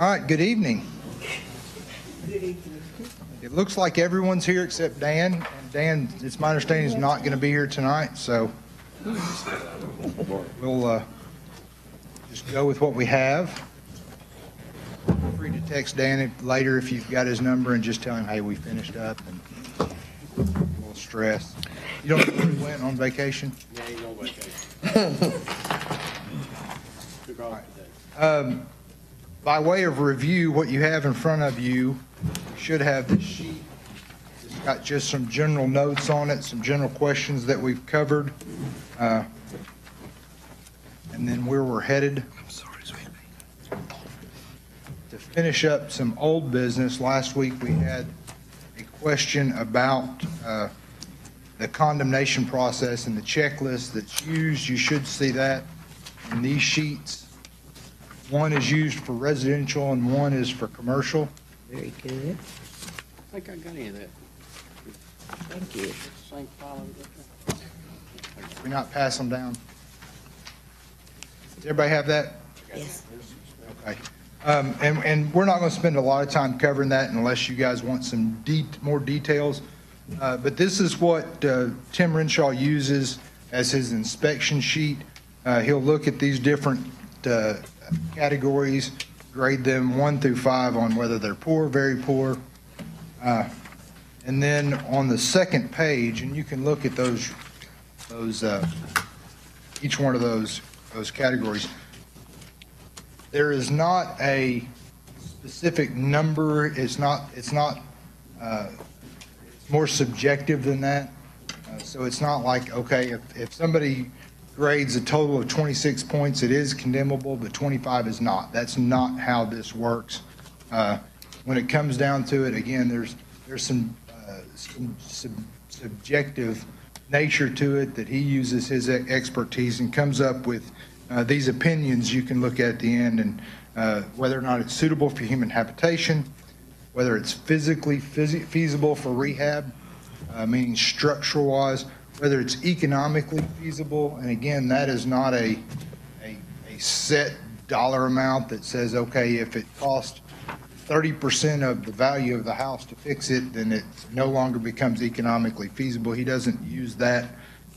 All right, good evening. It looks like everyone's here except Dan. And Dan, it's my understanding, is not going to be here tonight, so we'll uh, just go with what we have. Feel free to text Dan later if you've got his number and just tell him, hey, we finished up and a little stress. You don't know where he went on vacation? Yeah, he's on vacation. Took off today. Um, By way of review, what you have in front of you should have this sheet. It's got just some general notes on it, some general questions that we've covered, uh, and then where we're headed. I'm sorry. To finish up some old business, last week we had a question about uh, the condemnation process and the checklist that's used. You should see that in these sheets. One is used for residential and one is for commercial. Very good. I think I got any of that. Thank you. Same file over there. We not pass them down. Does everybody have that? Yes. Okay. Um, and, and we're not going to spend a lot of time covering that unless you guys want some de, more details. Uh, but this is what, uh, Tim Renshaw uses as his inspection sheet. Uh, he'll look at these different, uh, categories, grade them one through five on whether they're poor, very poor. Uh, and then on the second page, and you can look at those, those, uh, each one of those, those categories. There is not a specific number, it's not, it's not, uh, it's more subjective than that. Uh, So it's not like, okay, if, if somebody grades a total of 26 points, it is condemnable, but 25 is not. That's not how this works. Uh, When it comes down to it, again, there's, there's some, uh, some sub- subjective nature to it that he uses his expertise and comes up with uh, these opinions you can look at at the end and uh, whether or not it's suitable for human habitation, whether it's physically feasi- feasible for rehab, uh, meaning structural wise, whether it's economically feasible. And again, that is not a, a, a set dollar amount that says, okay, if it costs 30% of the value of the house to fix it, then it no longer becomes economically feasible. He doesn't use that.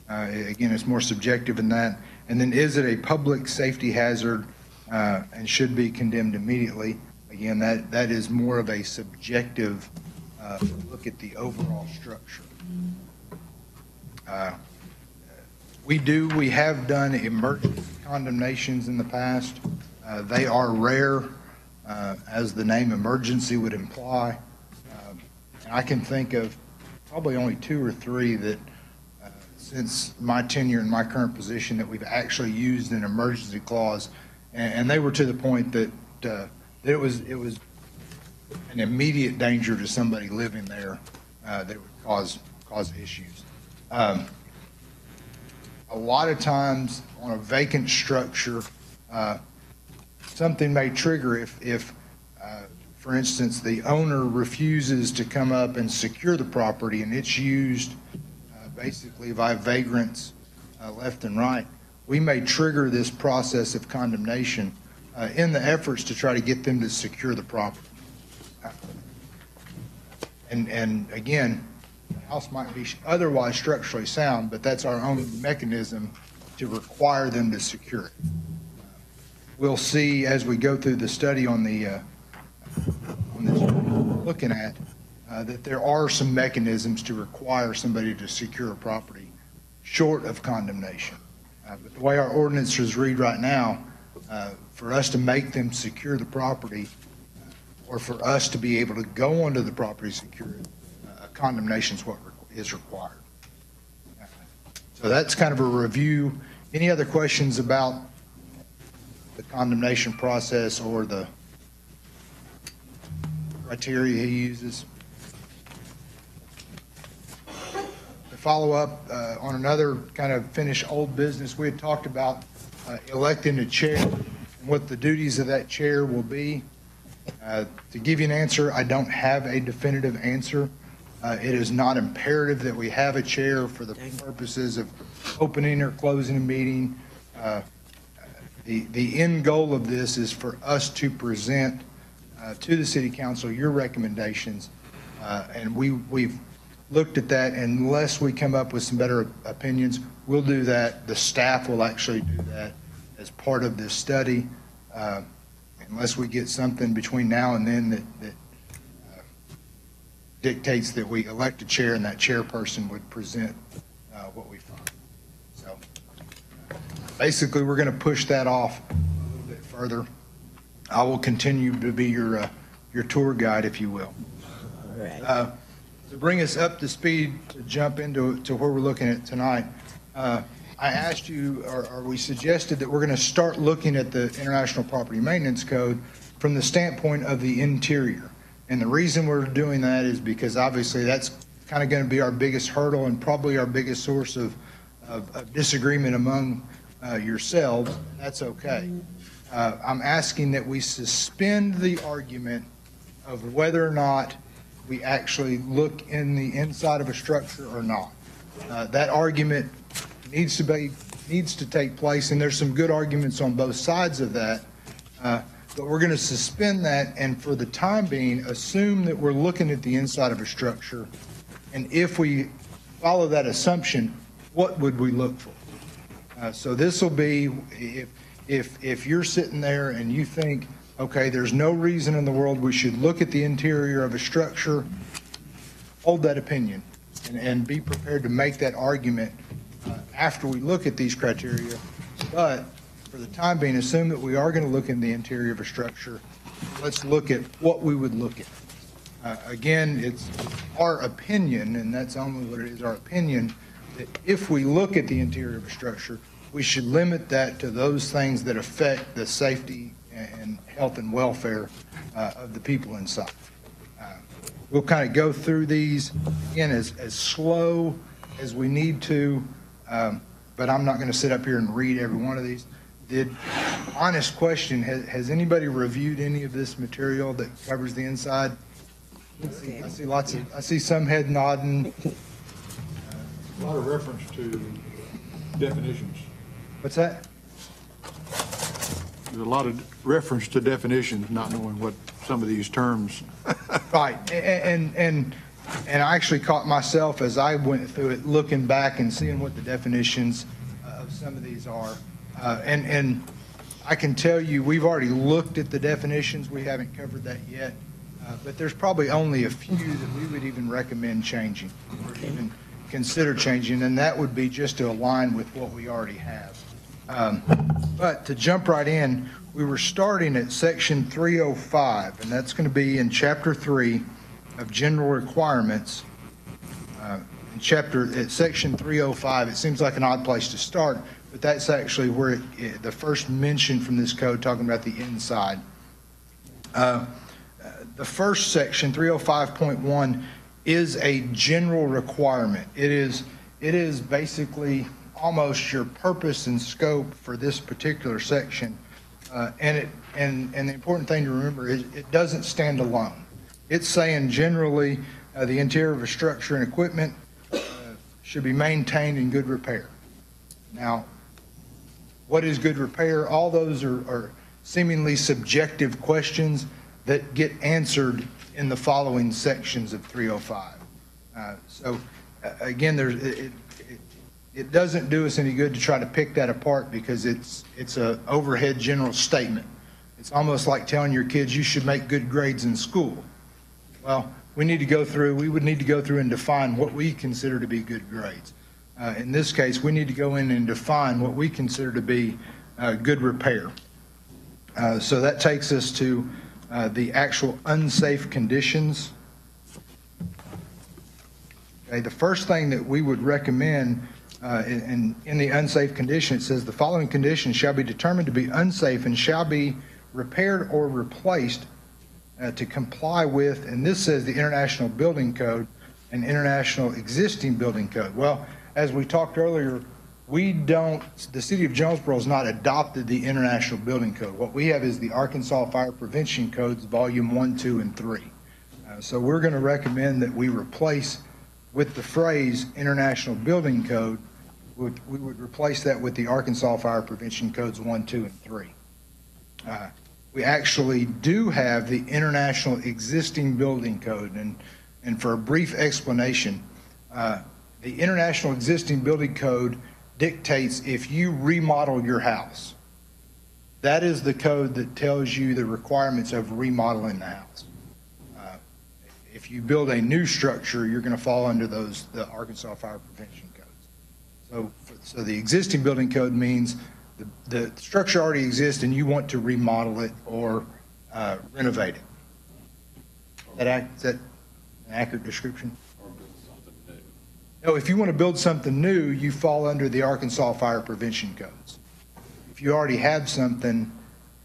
Uh, Again, it's more subjective than that. And then is it a public safety hazard uh, and should be condemned immediately? Again, that, that is more of a subjective uh, look at the overall structure. Uh, We do, we have done emergency condemnations in the past. Uh, They are rare, uh, as the name emergency would imply. And I can think of probably only two or three that, uh, since my tenure in my current position, that we've actually used an emergency clause. And, and they were to the point that, uh, that it was, it was an immediate danger to somebody living there uh, that would cause, cause issues. Um, A lot of times on a vacant structure, uh, something may trigger if, if, uh, for instance, the owner refuses to come up and secure the property and it's used uh, basically by vagrants uh, left and right. We may trigger this process of condemnation uh, in the efforts to try to get them to secure the property. And, and again, house might be otherwise structurally sound, but that's our own mechanism to require them to secure it. We'll see as we go through the study on the, uh, on this, looking at, uh, that there are some mechanisms to require somebody to secure a property short of condemnation. Uh, But the way our ordinances read right now, uh, for us to make them secure the property, or for us to be able to go onto the property secured, uh, condemnation is what is required. So that's kind of a review. Any other questions about the condemnation process or the criteria he uses? To follow up uh, on another kind of finish old business, we had talked about uh, electing a chair and what the duties of that chair will be. Uh, To give you an answer, I don't have a definitive answer. Uh, It is not imperative that we have a chair for the purposes of opening or closing a meeting. Uh, The, the end goal of this is for us to present uh, to the city council, your recommendations. Uh, And we, we've looked at that, unless we come up with some better opinions, we'll do that. The staff will actually do that as part of this study, uh, unless we get something between now and then that, that dictates that we elect a chair, and that chairperson would present uh, what we find. So basically, we're going to push that off a little bit further. I will continue to be your, uh, your tour guide, if you will. All right. Uh, To bring us up to speed, to jump into, to where we're looking at tonight, uh, I asked you, or or we suggested that we're going to start looking at the International Property Maintenance Code from the standpoint of the interior. And the reason we're doing that is because obviously that's kind of going to be our biggest hurdle and probably our biggest source of, of of disagreement among uh, yourselves. That's okay. Uh, I'm asking that we suspend the argument of whether or not we actually look in the inside of a structure or not. Uh, That argument needs to be, needs to take place, and there's some good arguments on both sides of that. Uh, But we're going to suspend that, and for the time being, assume that we're looking at the inside of a structure. And if we follow that assumption, what would we look for? Uh, So this will be, if, if, if you're sitting there and you think, okay, there's no reason in the world we should look at the interior of a structure, hold that opinion and, and be prepared to make that argument uh, after we look at these criteria. But for the time being, assume that we are going to look in the interior of a structure. Let's look at what we would look at. Uh, Again, it's our opinion, and that's only what it is, our opinion, that if we look at the interior of a structure, we should limit that to those things that affect the safety and health and welfare uh, of the people inside. Uh, We'll kind of go through these, again, as, as slow as we need to, um, but I'm not going to sit up here and read every one of these. Did, honest question, has, has anybody reviewed any of this material that covers the inside? I see- I see lots of, I see some head nodding. A lot of reference to definitions. What's that? There's a lot of reference to definitions, not knowing what some of these terms. Right, and, and, and I actually caught myself as I went through it, looking back and seeing what the definitions uh, of some of these are. Uh, And, and I can tell you, we've already looked at the definitions, we haven't covered that yet, Uh, but there's probably only a few that we would even recommend changing, or even consider changing, and that would be just to align with what we already have. Um, But to jump right in, we were starting at section 305, and that's going to be in chapter 3 of general requirements. Uh, In chapter, at section 305, it seems like an odd place to start, but that's actually where it- it- the first mention from this code talking about the inside. Uh, The first section, 305.1, is a general requirement. It is, it is basically almost your purpose and scope for this particular section. Uh, And it, and, and the important thing to remember is it doesn't stand alone. It's saying generally, uh, the interior of a structure and equipment uh, should be maintained in good repair. Now, what is good repair? All those are, are seemingly subjective questions that get answered in the following sections of 305. Uh, So, uh, again, there's, it, it- it doesn't do us any good to try to pick that apart because it's, it's a overhead general statement. It's almost like telling your kids you should make good grades in school. Well, we need to go through, we would need to go through and define what we consider to be good grades. Uh, In this case, we need to go in and define what we consider to be uh, good repair. Uh, So that takes us to uh, the actual unsafe conditions. Okay, the first thing that we would recommend uh, in, in- the unsafe condition, it says, "The following conditions shall be determined to be unsafe and shall be repaired or replaced to comply with," and this says the International Building Code and International Existing Building Code. Well, as we talked earlier, we don't, the city of Jonesboro has not adopted the International Building Code. What we have is the Arkansas Fire Prevention Codes, Volume 1, 2, and 3. Uh, So we're going to recommend that we replace with the phrase International Building Code, would- we would replace that with the Arkansas Fire Prevention Codes 1, 2, and 3. Uh, we actually do have the International Existing Building Code. And, and for a brief explanation, uh, the International Existing Building Code dictates if you remodel your house, that is the code that tells you the requirements of remodeling the house. Uh, If you build a new structure, you're going to fall under those, the Arkansas Fire Prevention Codes. So, so the existing building code means the, the structure already exists and you want to remodel it or uh, renovate it. That that an accurate description? Or build something new. No, if you want to build something new, you fall under the Arkansas Fire Prevention Codes. If you already have something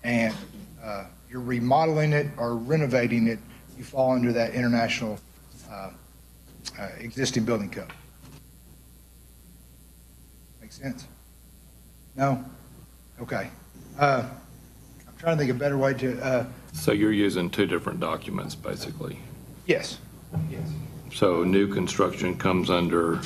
and uh, you're remodeling it or renovating it, you fall under that international uh, uh, existing building code. Make sense? No? Okay. Uh, I'm trying to think of a better way to, uh, So you're using two different documents, basically. yes, yes. So new construction comes under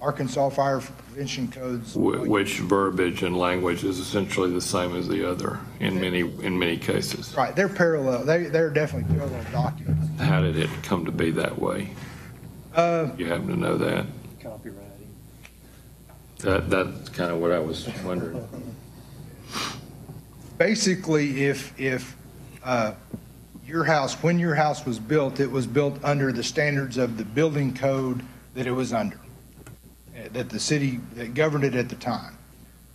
Arkansas Fire Prevention Codes. wh- which verbiage and language is essentially the same as the other in many, in many cases. Right, they're parallel, they, they're definitely parallel documents. How did it come to be that way? Uh, You happen to know that? Copyrighting. That, that's kind of what I was wondering. basically, if, if uh, your house, when your house was built, it was built under the standards of the building code that it was under, eh, that the city, that governed it at the time.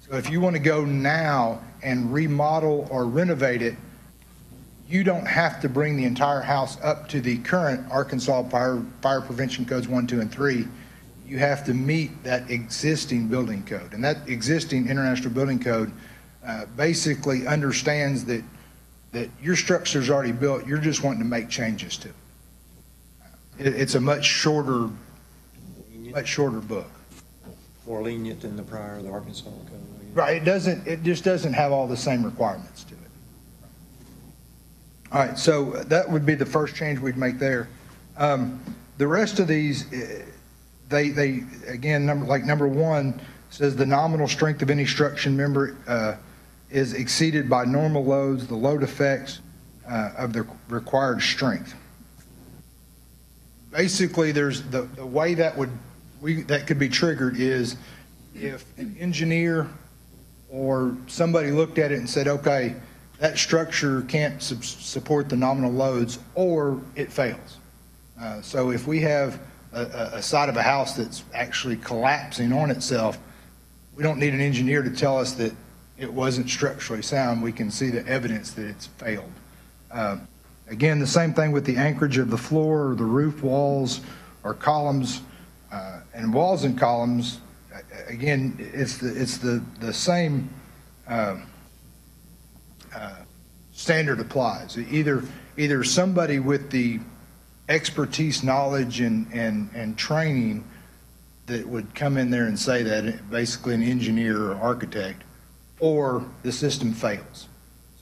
So if you want to go now and remodel or renovate it, you don't have to bring the entire house up to the current Arkansas Fire, Fire Prevention Codes 1, 2, and 3. You have to meet that existing building code. And that existing International Building Code uh, basically understands that, that your structure's already built, you're just wanting to make changes to it. It, it's a much shorter, much shorter book. more lenient than the prior, the Arkansas code. Right, it doesn't, it just doesn't have all the same requirements to it. All right, so that would be the first change we'd make there. Um, The rest of these, eh, they, they, again, number, like number one, says the nominal strength of any structure member uh, is exceeded by normal loads, the load effects uh, of the required strength. Basically, there's, the, the way that would, we, that could be triggered is if an engineer or somebody looked at it and said, okay, that structure can't support the nominal loads, or it fails. Uh, So if we have a, a side of a house that's actually collapsing on itself, we don't need an engineer to tell us that it wasn't structurally sound. We can see the evidence that it's failed. Uh, Again, the same thing with the anchorage of the floor or the roof walls or columns. uh, And walls and columns, again, it's the, it's the, the same uh, uh, standard applies. Either, either somebody with the expertise, knowledge, and, and, and training that would come in there and say that, basically an engineer or architect, or the system fails.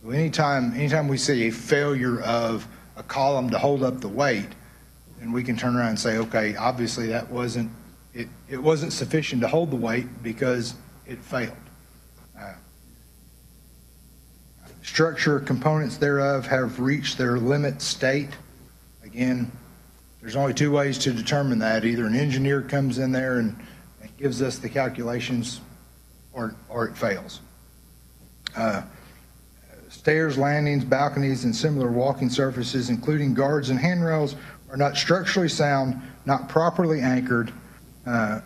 So anytime, anytime we see a failure of a column to hold up the weight, then we can turn around and say, okay, obviously that wasn't, it, it wasn't sufficient to hold the weight because it failed. Uh, Structure components thereof have reached their limit state. Again, there's only two ways to determine that. Either an engineer comes in there and and gives us the calculations, or, or it fails. Uh, Stairs, landings, balconies, and similar walking surfaces, including guards and handrails, are not structurally sound, not properly anchored, uh,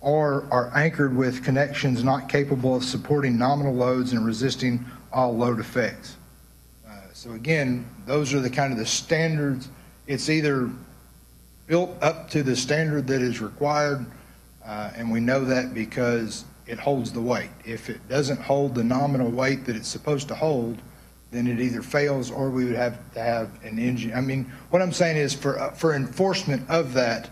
or are anchored with connections not capable of supporting nominal loads and resisting all load effects. Uh, So again, those are the kind of the standards. It's either built up to the standard that is required, uh, and we know that because it holds the weight. If it doesn't hold the nominal weight that it's supposed to hold, then it either fails or we would have to have an engine. I mean, what I'm saying is for, uh, for enforcement of that,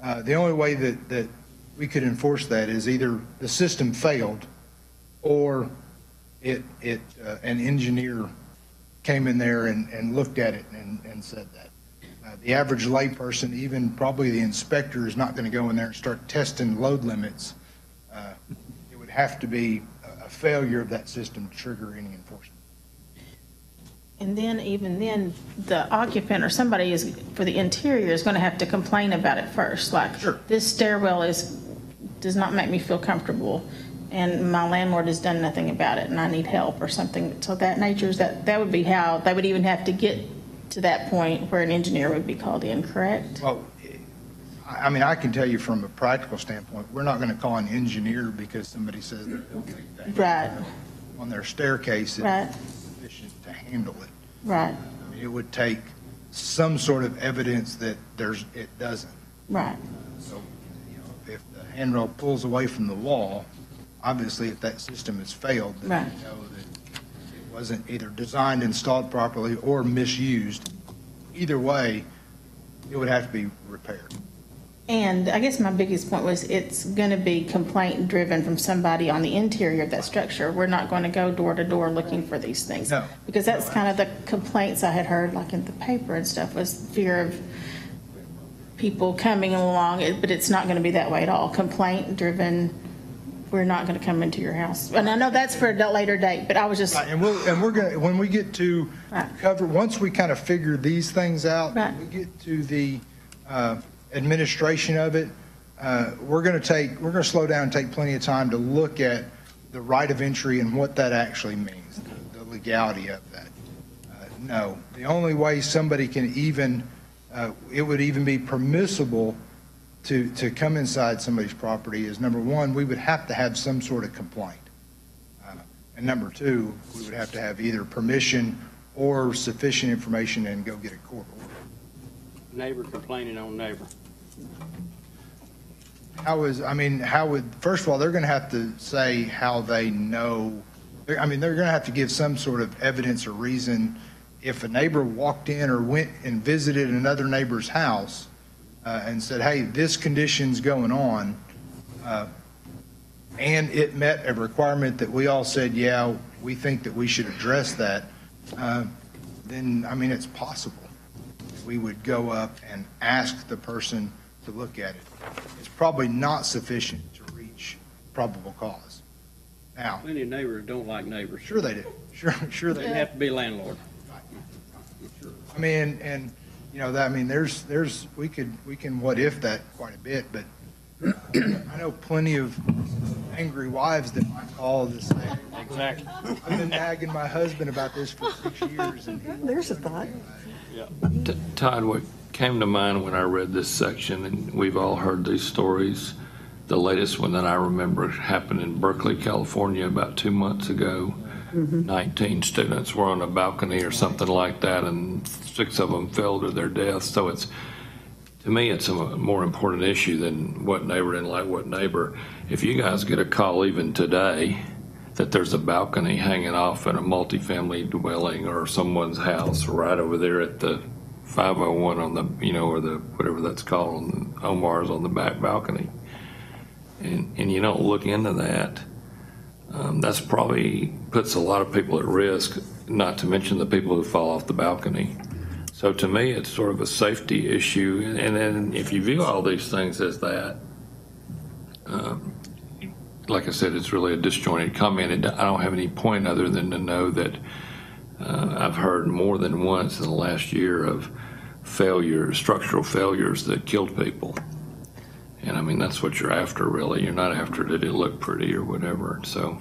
uh, the only way that, that we could enforce that is either the system failed or it, it, uh, an engineer came in there and, and looked at it and, and said that. Uh, The average layperson, even probably the inspector, is not going to go in there and start testing load limits. Have to be a- failure of that system to trigger any enforcement. And then, even then, the occupant or somebody is, for the interior, is gonna have to complain about it first, like, Sure. this stairwell is, does not make me feel comfortable, and my landlord has done nothing about it, and I need help or something. So that nature is that, that would be how, they would even have to get to that point where an engineer would be called in, correct? Well, I mean, I can tell you from a practical standpoint, we're not going to call an engineer because somebody says they'll take that Right, on their staircase. Right. Sufficient to handle it. right, I mean, It would take some sort of evidence that there's, it doesn't. right, So, you know, if the handrail pulls away from the wall, obviously if that system has failed, then Right. you know that it wasn't either designed, installed properly, or misused. Either way, it would have to be repaired. And I guess my biggest point was it's going to be complaint driven from somebody on the interior of that structure. We're not going to go door to door looking for these things. No. Because that's kind of the complaints I had heard, like in the paper and stuff, was fear of people coming along, but it's not going to be that way at all. Complaint driven, we're not going to come into your house. And I know that's for a later date, but I was just, Right, and we'll, and we're gonna, when we get to Right. cover, once we kind of figure these things out, Right. we get to the uh, administration of it, uh, we're gonna take, we're gonna slow down and take plenty of time to look at the right of entry and what that actually means, the legality of that. Uh, No, the only way somebody can even, uh, it would even be permissible to, to come inside somebody's property is, number one, we would have to have some sort of complaint. Uh, And number two, we would have to have either permission or sufficient information and go get a court order. Neighbor complaining on neighbor. How is, I mean, how would, first of all, they're going to have to say how they know, I mean, they're going to have to give some sort of evidence or reason. If a neighbor walked in or went and visited another neighbor's house uh, and said, hey, this condition's going on, uh, and it met a requirement that we all said, yeah, we think that we should address that, uh, then, I mean, it's possible. We would go up and ask the person to look at it. It's probably not sufficient to reach probable cause. Now, Plenty of neighbors don't like neighbors. sure they do, sure, sure they They do. have to be landlord. I mean, and, you know, that, I mean, there's, there's, we could, we can what if that quite a bit, but uh, I know plenty of angry wives that might call this, thing. Exactly. I've been nagging my husband about this for six years and he There's a thought. T- Todd, what came to mind when I read this section, and we've all heard these stories, the latest one that I remember happened in Berkeley, California, about two months ago. Mm-hmm. 19 students were on a balcony or something like that, and six of them fell to their deaths. So it's, to me, it's a more important issue than what neighbor didn't like what neighbor. If you guys get a call even today that there's a balcony hanging off in a multifamily dwelling or someone's house right over there at the 501 on the, you know, or the, whatever that's called, on the Omar's on the back balcony, and, and you don't look into that, um, that's probably puts a lot of people at risk, not to mention the people who fall off the balcony. So to me, it's sort of a safety issue. And then if you view all these things as that, um, like I said, it's really a disjointed comment. It- I don't have any point other than to know that uh, I've heard more than once in the last year of failures, structural failures that killed people. And I mean, that's what you're after, really. You're not after did it look pretty or whatever. So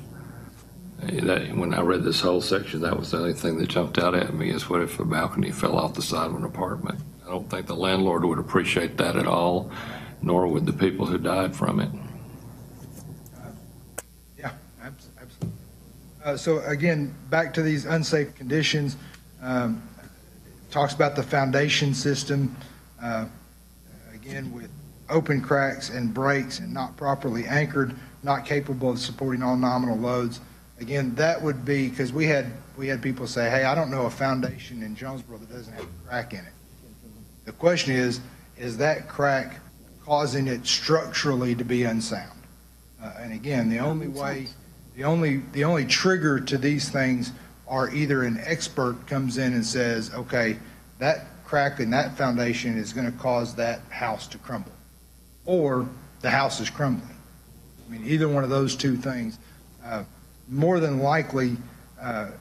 eh, that, when I read this whole section, that was the only thing that jumped out at me is what if a balcony fell off the side of an apartment? I don't think the landlord would appreciate that at all, nor would the people who died from it. Yeah, abs- absolutely. Uh, So again, back to these unsafe conditions, um, talks about the foundation system, uh, again, with open cracks and breaks and not properly anchored, not capable of supporting all nominal loads. Again, that would be, because we had, we had people say, hey, I don't know a foundation in Jonesboro that doesn't have a crack in it. The question is, is that crack causing it structurally to be unsound? Uh, And again, the only way, the only, the only trigger to these things are either an expert comes in and says, okay, that crack in that foundation is going to cause that house to crumble, or the house is crumbling. I mean, either one of those two things. Uh, More than likely, uh,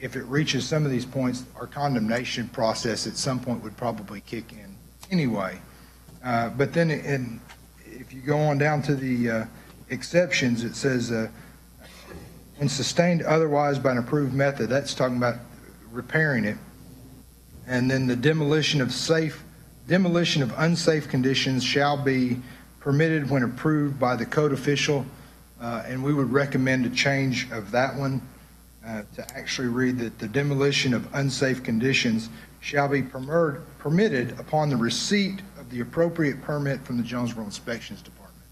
if it reaches some of these points, our condemnation process at some point would probably kick in anyway. Uh, But then, in, if you go on down to the uh, exceptions, it says, when sustained otherwise by an approved method, that's talking about repairing it. And then the demolition of safe, demolition of unsafe conditions shall be permitted when approved by the code official. Uh, And we would recommend a change of that one uh, to actually read that the demolition of unsafe conditions shall be permer- permitted upon the receipt of the appropriate permit from the Jonesboro Inspections Department.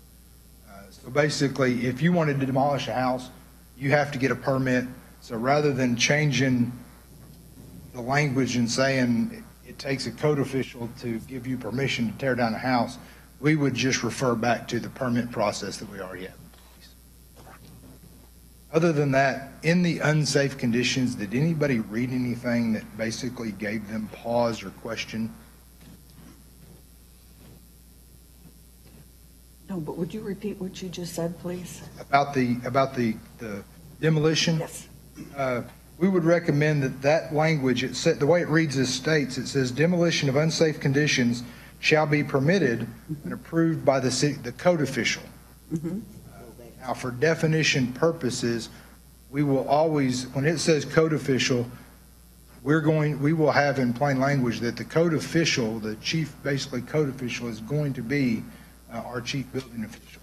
Uh, So basically, if you wanted to demolish a house, you have to get a permit. So rather than changing the language and saying it takes a code official to give you permission to tear down a house, we would just refer back to the permit process that we already have. Other than that, in the unsafe conditions, did anybody read anything that basically gave them pause or question? No, but would you repeat what you just said, please? About the, about the the demolition? Yes. Uh, we would recommend that that language, it said, the way it reads as states, it says demolition of unsafe conditions shall be permitted and approved by the city, the code official. Mhm. Now, for definition purposes, we will always, when it says code official, we're going, we will have in plain language that the code official, the chief, basically code official, is going to be uh, our chief building official.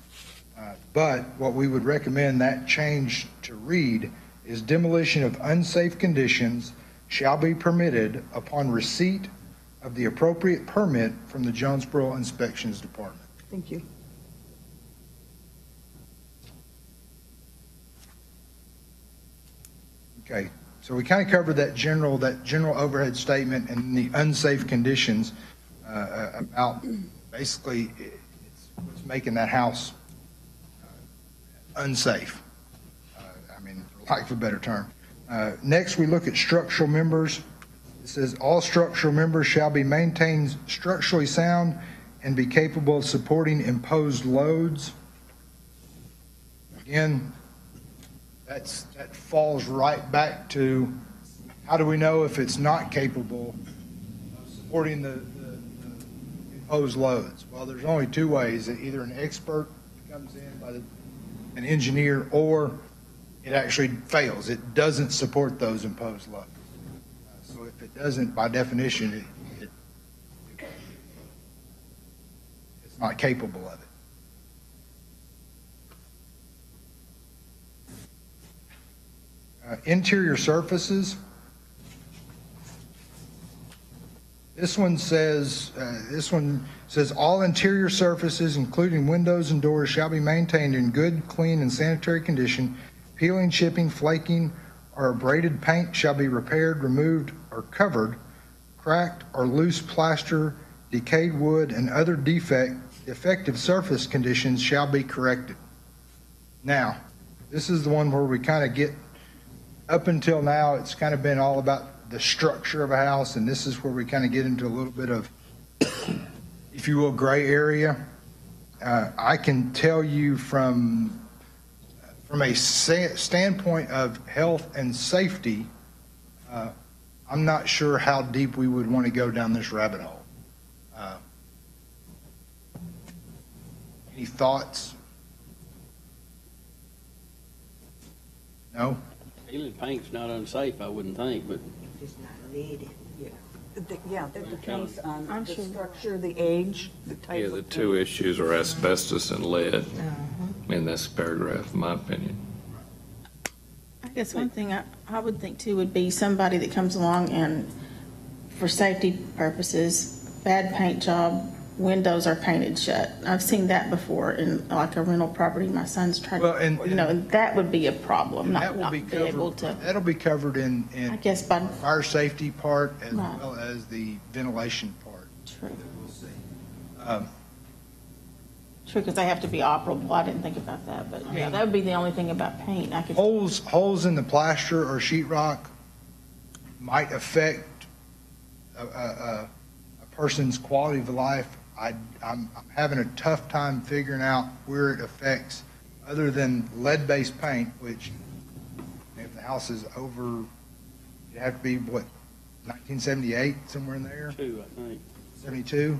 Uh, But what we would recommend that change to read is demolition of unsafe conditions shall be permitted upon receipt of the appropriate permit from the Jonesboro Inspections Department. Thank you. Okay, so we kind of covered that general, that general overhead statement and the unsafe conditions uh, uh, about, basically, what's making that house uh, unsafe. Uh, I mean, for lack of a better term. Uh, Next, we look at structural members. It says, "All structural members shall be maintained structurally sound and be capable of supporting imposed loads." Again, that's, that falls right back to, how do we know if it's not capable of supporting the imposed loads? Well, there's only two ways, either an expert comes in by the, an engineer, or it actually fails. It doesn't support those imposed loads. So if it doesn't, by definition, it, it, it's not capable of it. Uh, Interior surfaces. This one says, uh, this one says, "All interior surfaces, including windows and doors, shall be maintained in good, clean, and sanitary condition. Peeling, chipping, flaking, or abraded paint shall be repaired, removed, or covered. Cracked or loose plaster, decayed wood, and other defect, defective surface conditions shall be corrected." Now, this is the one where we kind of get up until now, it's kind of been all about the structure of a house, and this is where we kind of get into a little bit of, if you will, gray area. Uh, I can tell you from, from a standpoint of health and safety, uh, I'm not sure how deep we would want to go down this rabbit hole. Uh, Any thoughts? No? Peeling paint's not unsafe, I wouldn't think, but It's not needed. Th- Yeah, that depends on I'm the sure. structure, the age, the type Yeah, of. the two issues are asbestos and lead Uh-huh. in this paragraph, in my opinion. I guess one thing I, I would think too would be somebody that comes along and, for safety purposes, bad paint job, windows are painted shut. I've seen that before in like a rental property. My son's tried, Well, and- you know, that would be a problem, That not, will not be be able covered, to, that'll be covered in, I in guess by, fire safety part as Right. well as the ventilation part. true, Um, true, because they have to be operable. I didn't think about that, but yeah, that would be the only thing about paint I could. Holes, holes in the plaster or sheetrock might affect a, a, a, a person's quality of life. I, I'm, I'm having a tough time figuring out where it affects, other than lead-based paint, which if the house is over it'd have to be, what, 1978, somewhere in there, Two, I think. 72?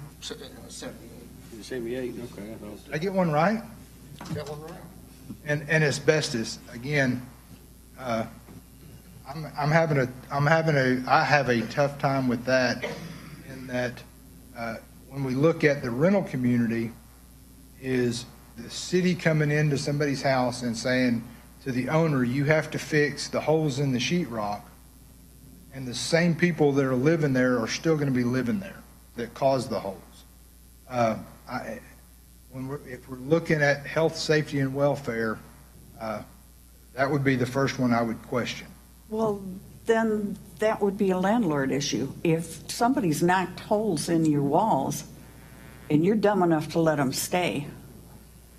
Seventy-eight, okay, I thought. Did I get one right? Got one right. And, and asbestos, again, uh, I'm, I'm having a, I'm having a, I have a tough time with that in that, uh, when we look at the rental community, is the city coming into somebody's house and saying to the owner, you have to fix the holes in the sheetrock. And the same people that are living there are still gonna be living there that caused the holes. Uh, I, when we're, if we're looking at health, safety, and welfare, uh, that would be the first one I would question. Well, then that would be a landlord issue. If somebody's knocked holes in your walls and you're dumb enough to let them stay,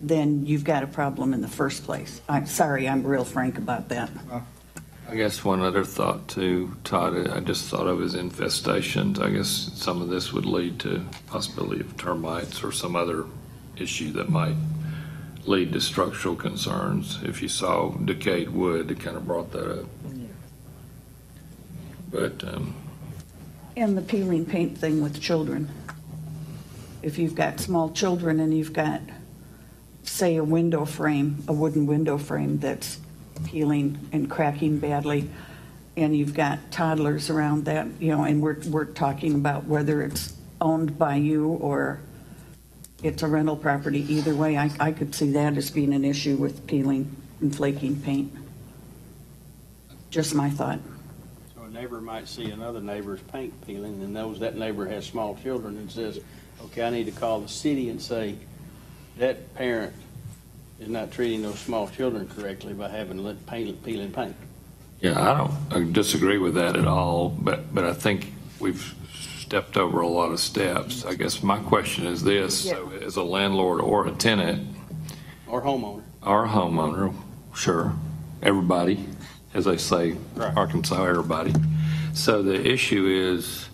then you've got a problem in the first place. I'm sorry, I'm real frank about that. I guess one other thought too, Todd, I just thought of as infestations. I guess some of this would lead to possibility of termites or some other issue that might lead to structural concerns. If you saw decayed wood, it kind of brought that up. But, um, And the peeling paint thing with children. If you've got small children and you've got, say, a window frame, a wooden window frame that's peeling and cracking badly, and you've got toddlers around that, you know, and we're, we're talking about whether it's owned by you or it's a rental property, either way, I, I could see that as being an issue with peeling and flaking paint. Just my thought. So a neighbor might see another neighbor's paint peeling and knows that neighbor has small children and says, okay, I need to call the city and say, that parent is not treating those small children correctly by having lit paint, peeling paint. yeah, I don't I disagree with that at all, but, but I think we've stepped over a lot of steps. I guess my question is this, so as a landlord or a tenant, Or homeowner. Our homeowner, sure, everybody, as they say, Right. Arkansas, everybody. So the issue is,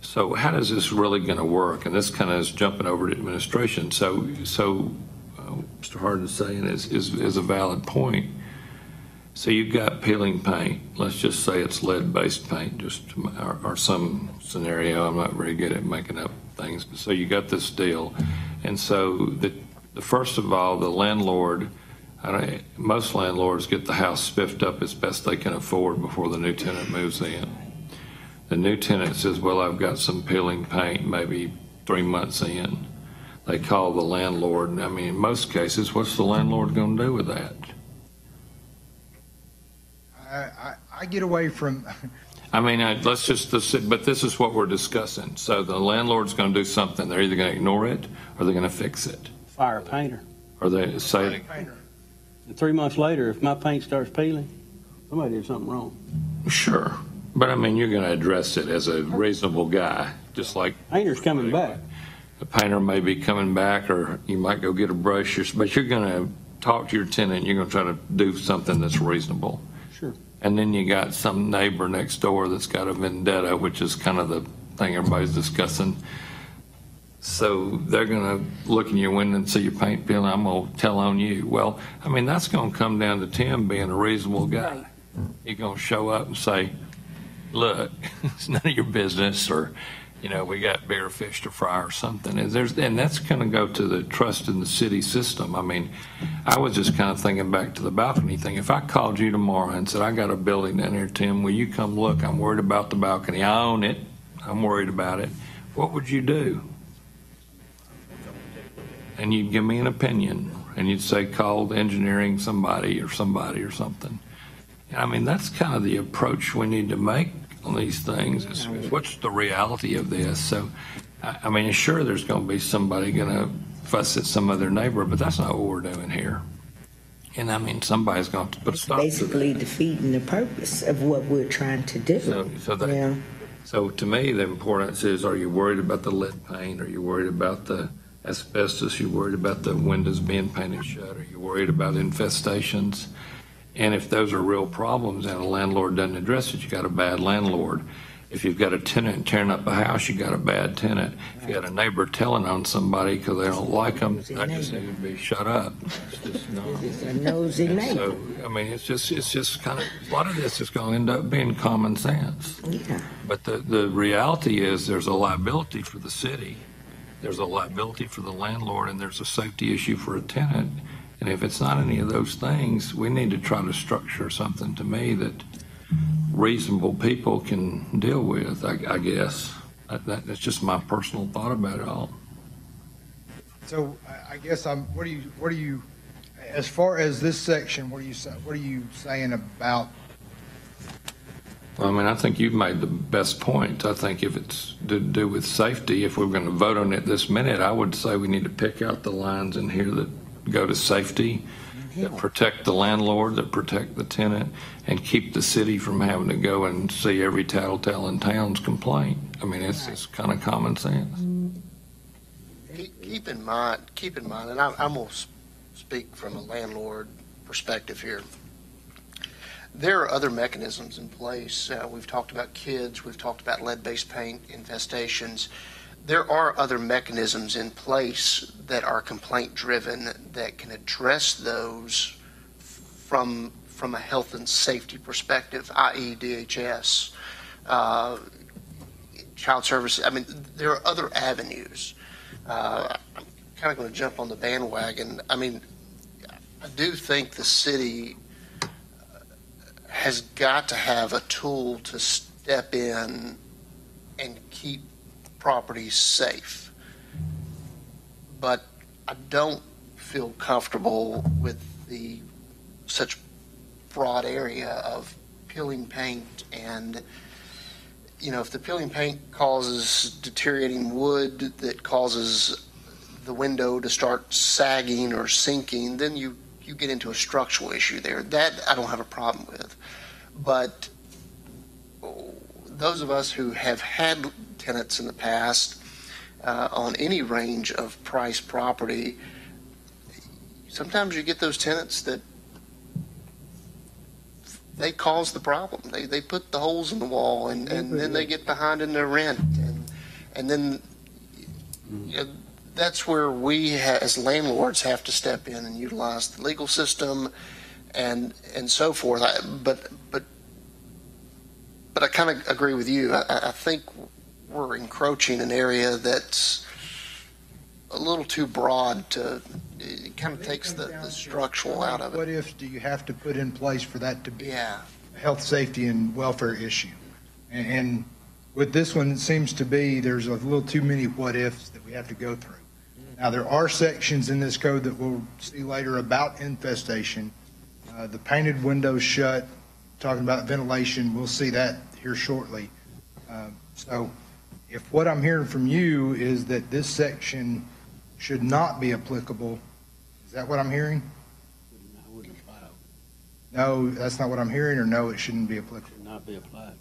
so how does this really going to work? And this kind of is jumping over to administration. So, so uh, Mr. Hardin saying is, is, is a valid point. So you've got peeling paint, let's just say it's lead-based paint, just, or, or some scenario, I'm not very good at making up things. So you got this deal. And so the, the first of all, the landlord, I most landlords get the house spiffed up as best they can afford before the new tenant moves in. The new tenant says, well, I've got some peeling paint, maybe three months in. They call the landlord, and I mean, in most cases, what's the landlord gonna do with that? I, I, I get away from, I mean, I- let's just, let's sit- but this is what we're discussing. So the landlord's going to do something. They're either going to ignore it or they're going to fix it. Fire a painter. Or they say, And three months later, if my paint starts peeling, somebody did something wrong. sure. But I mean, you're going to address it as a reasonable guy, just like Painter's coming back. the painter may be coming back or you might go get a brush, but you're going to talk to your tenant. You're going to try to do something that's reasonable. Sure. And then you got some neighbor next door that's got a vendetta, which is kind of the thing everybody's discussing. So they're going to look in your window and see your paint peeling, I'm going to tell on you. Well, I mean, that's going to come down to Tim being a reasonable guy. He's going to show up and say, look, it's none of your business, or, you know, we got bigger fish to fry or something. And there's, and that's going to go to the trust in the city system. I mean, I was just kind of thinking back to the balcony thing. If I called you tomorrow and said, I got a building down here, Tim, will you come look? I'm worried about the balcony. I own it. I'm worried about it. What would you do? And you'd give me an opinion and you'd say, call the engineering somebody or somebody or something. I mean, that's kind of the approach we need to make on these things. Is, is what's the reality of this? So, I, I mean, sure, there's going to be somebody going to fuss at some other neighbor, but that's not what we're doing here. And I mean, somebody's going to put a stop to Basically that. defeating the purpose of what we're trying to do. So, so that, Yeah. so to me, the importance is: Are you worried about the lead paint? Are you worried about the asbestos? you're worried about the windows being painted shut? Are you worried about infestations? And if those are real problems and a landlord doesn't address it, you got a bad landlord. If you've got a tenant tearing up a house, you got a bad tenant. If you got a neighbor telling on somebody because they don't like them, I just need to be shut up. It's just not. It's a nosy neighbor. So, I mean, it's just, it's just kind of, a lot of this is going to end up being common sense. Yeah. But the, the reality is there's a liability for the city, there's a liability for the landlord, and there's a safety issue for a tenant. And if it's not any of those things, we need to try to structure something to me that reasonable people can deal with, I, I guess. That, that- that's just my personal thought about it all. So I- guess I'm, what do you, what do you, as far as this section, what are you, what are you saying about, I mean, I think you've made the best point. I think if it's to do with safety, if we're going to vote on it this minute, I would say we need to pick out the lines in here that go to safety, that protect the landlord, that protect the tenant, and keep the city from having to go and see every tattletale in town's complaint. I mean, it's, it's kind of common sense. Keep keep in mind, keep in mind, and I'm, I'm going to speak from a landlord perspective here. There are other mechanisms in place. Uh, we've talked about kids, we've talked about lead-based paint infestations. There are other mechanisms in place that are complaint-driven that can address those from, from a health and safety perspective, i.e. DHS, uh, child services. I mean, there are other avenues. Uh, I'm kind of going to jump on the bandwagon. I mean, I do think the city has got to have a tool to step in and keep properties safe. But I don't feel comfortable with the, such broad area of peeling paint and you know, if the peeling paint causes deteriorating wood that causes the window to start sagging or sinking, then you, you get into a structural issue there. That I don't have a problem with. But those of us who have had tenants in the past uh, on any range of price property, sometimes you get those tenants that they cause the problem. They, they put the holes in the wall and, and then they get behind in their rent. And, and then you know, that's where we ha- as landlords have to step in and utilize the legal system and, and so forth. I, but, but, but I kind of agree with you. I, I- I think we're encroaching an area that's a little too broad to, it kind of takes the, the structural out of it what if do you have to put in place for that to be Yeah. a health, safety, and welfare issue? And, and with this one, it seems to be, there's a little too many what ifs that we have to go through. Now, there are sections in this code that we'll see later about infestation. Uh, the painted windows shut, talking about ventilation, we'll see that here shortly. Uh, So if what I'm hearing from you is that this section should not be applicable, is that what I'm hearing? No, that's not what I'm hearing, or no, it shouldn't be applicable? would not be applied.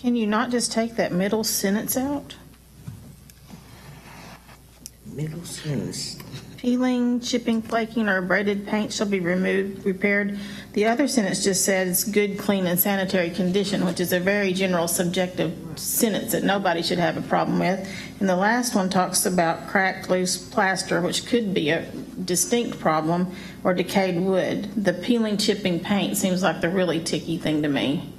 Can you not just take that middle sentence out? Middle sentence. Peeling, chipping, flaking, or abraded paint shall be removed, repaired. The other sentence just says good, clean, and sanitary condition, which is a very general subjective sentence that nobody should have a problem with. And the last one talks about cracked, loose plaster, which could be a distinct problem, or decayed wood. The peeling, chipping, paint seems like the really ticky thing to me,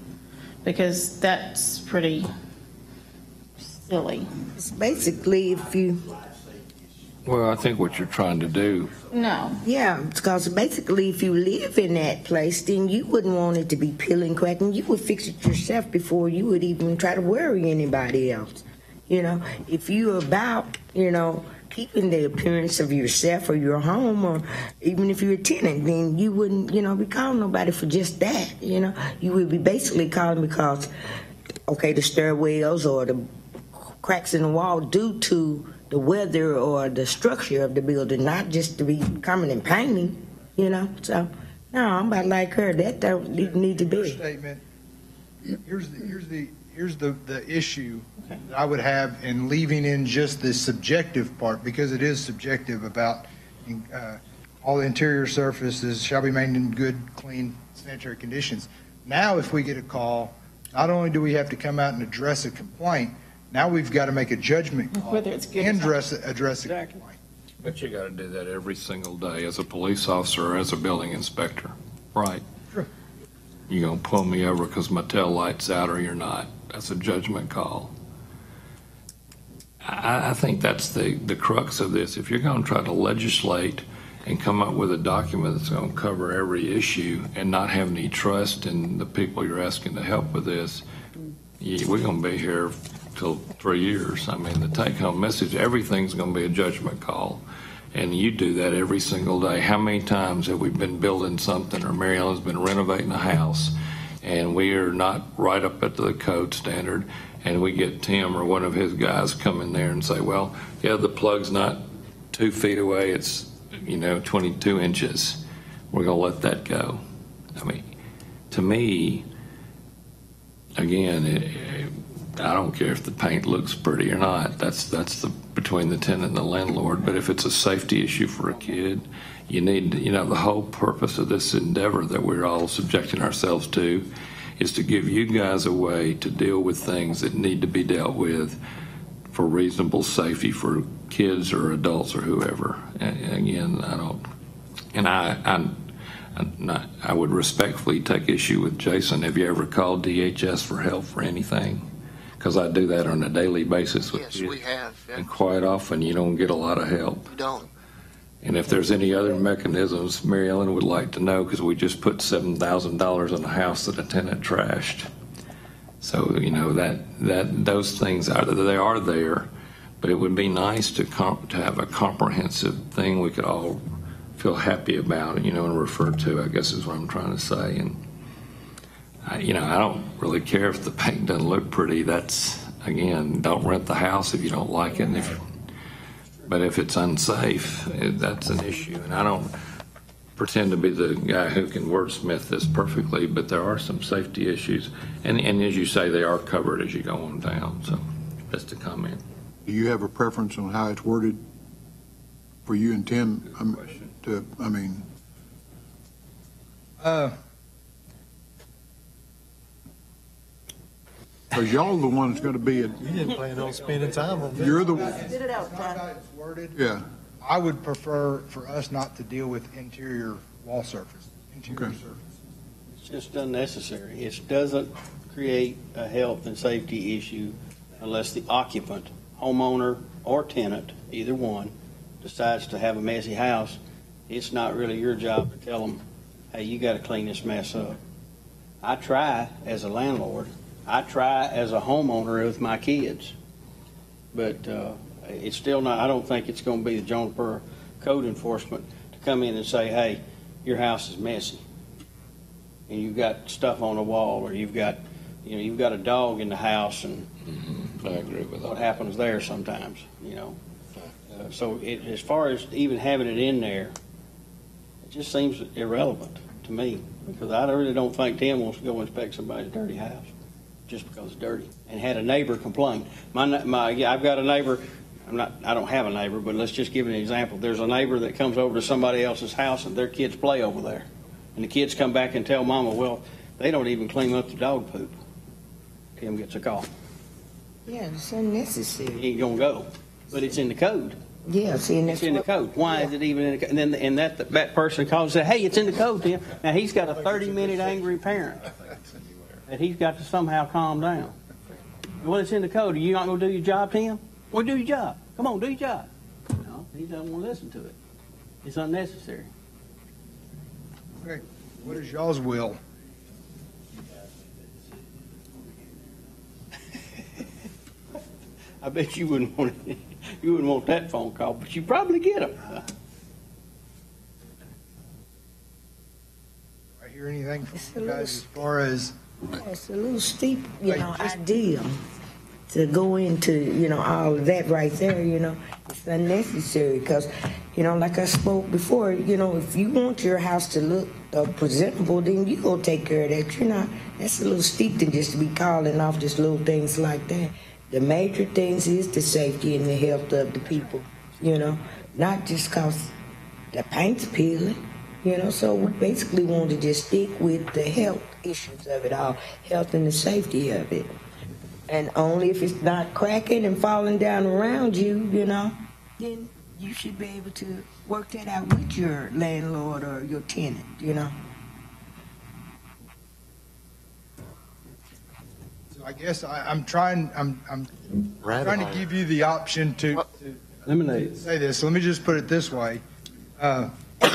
because that's pretty silly. It's basically if you, Well, I think what you're trying to do, No. yeah, because basically if you live in that place, then you wouldn't want it to be peeling, cracking. You would fix it yourself before you would even try to worry anybody else. You know, if you're about, you know, keeping the appearance of yourself or your home, or even if you're a tenant, then you wouldn't, you know, be calling nobody for just that. You know, you would be basically calling because, okay, the stairwells or the cracks in the wall due to the weather or the structure of the building, not just to be coming and painting, you know? So, no, I'm about like her. That don't need- to be. statement, here's, the here's the, here's the, the issue that I would have in leaving in just the subjective part, because it is subjective about, uh, all the interior surfaces shall be maintained in good, clean sanitary conditions. Now, if we get a call, not only do we have to come out and address a complaint, now we've got to make a judgment call. Whether it's good or And not. address, address a complaint. But you got to do that every single day as a police officer or as a building inspector, right? Sure. You gonna pull me over because my tail light's out or you're not? That's a judgment call. I, I think that's the, the crux of this. If you're gonna try to legislate and come up with a document that's gonna cover every issue and not have any trust in the people you're asking to help with this, we're gonna be here till three years. I mean, the take-home message, everything's gonna be a judgment call. And you do that every single day. How many times have we been building something or Mary Ellen's been renovating a house and we are not right up at the code standard and we get Tim or one of his guys come in there and say, well, yeah, the plug's not two feet away, it's, you know, 22 inches. We're gonna let that go. I mean, to me, again, it, it- I don't care if the paint looks pretty or not. That's, that's the, between the tenant and the landlord. But if it's a safety issue for a kid, you need, you know, the whole purpose of this endeavor that we're all subjecting ourselves to is to give you guys a way to deal with things that need to be dealt with for reasonable safety for kids or adults or whoever. And again, I don't, and I, not, I would respectfully take issue with Jason. Have you ever called DHS for help for anything? Because I do that on a daily basis with Yes, kids. we have. yeah. And quite often, you don't get a lot of help. We don't. And if there's any other mechanisms, Mary Ellen would like to know, because we just put seven thousand dollars on a house that a tenant trashed. So, you know, that, that, those things are, they are there, but it would be nice to comp, to have a comprehensive thing we could all feel happy about, you know, and refer to, I guess is what I'm trying to say. And, I, you know, I don't really care if the paint doesn't look pretty. That's, again, don't rent the house if you don't like it. And if, but if it's unsafe, it, that's an issue. And I don't pretend to be the guy who can wordsmith this perfectly, but there are some safety issues. And, and as you say, they are covered as you go on down. So just a comment. Do you have a preference on how it's worded for you and Tim? um, To, I mean, Uh, because y'all are the one that's going to be, at- You didn't plan on spending time on this. you're the, how it's worded, yeah, I would prefer for us not to deal with interior wall surface, interior Okay. surface. It's just unnecessary. It doesn't create a health and safety issue unless the occupant, homeowner or tenant, either one, decides to have a messy house. It's not really your job to tell them, hey, you got to clean this mess up. I try as a landlord. I try as a homeowner with my kids. But uh, it's still not, I don't think it's going to be the Jonesboro Code Enforcement to come in and say, hey, your house is messy and you've got stuff on the wall, or you've got, you know, you've got a dog in the house, and I agree with what that. happens there sometimes, you know? Uh, So it, as far as even having it in there, it just seems irrelevant to me, because I really don't think Tim wants to go inspect somebody's dirty house, just because it's dirty, and had a neighbor complain. My, my, yeah, I've got a neighbor, I'm not, I don't have a neighbor, but let's just give an example. There's a neighbor that comes over to somebody else's house, and their kids play over there. And the kids come back and tell mama, well, they don't even clean up the dog poop. Tim gets a call. Yeah, it's unnecessary. He ain't gonna go, but it's in the code. Yeah, see, and It's that's in the code. Why is it even in the, co- and then, and that, that person calls and said, hey, it's in the code, Tim. Now, he's got a thirty-minute angry parent that he's got to somehow calm down. Well, it's in the code. Are you not gonna do your job, Tim? Well, do your job. Come on, do your job. No, he doesn't wanna listen to it. It's unnecessary. Okay, what is y'all's will? I bet you wouldn't want, it. you wouldn't want that phone call, but you probably get them. I hear anything It's from you guys as far as, it's a little steep, you know, just- idea. To go into, you know, all of that right there, you know, it's unnecessary, because, you know, like I spoke before, you know, if you want your house to look uh, presentable, then you go take care of that. You're not, that's a little steep to just to be calling off just little things like that. The major things is the safety and the health of the people, you know, not just cause the paint's peeling, you know, so we basically want to just stick with the health issues of it all, health and the safety of it. And only if it's not cracking and falling down around you, you know, then you should be able to work that out with your landlord or your tenant, you know. So I guess I, I'm trying, I'm, I'm trying to give you the option to, to Eliminate. say this. Let me just put it this way. Uh,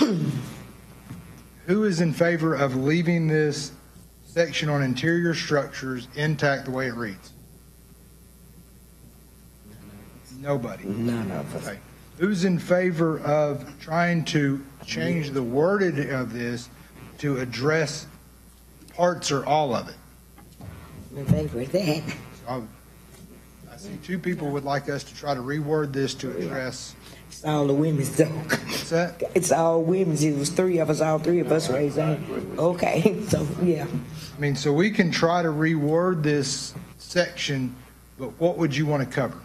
Who is in favor of leaving this section on interior structures intact the way it reads? Nobody. None of us. Okay. Who's in favor of trying to change the worded of this to address parts or all of it? In favor of that. I I see two people would like us to try to reword this to address, It's all the women's though. what's that? It's all women's. It was three of us, all three of us raised our Okay, so, yeah. I mean, so we can try to reword this section, but what would you want to cover?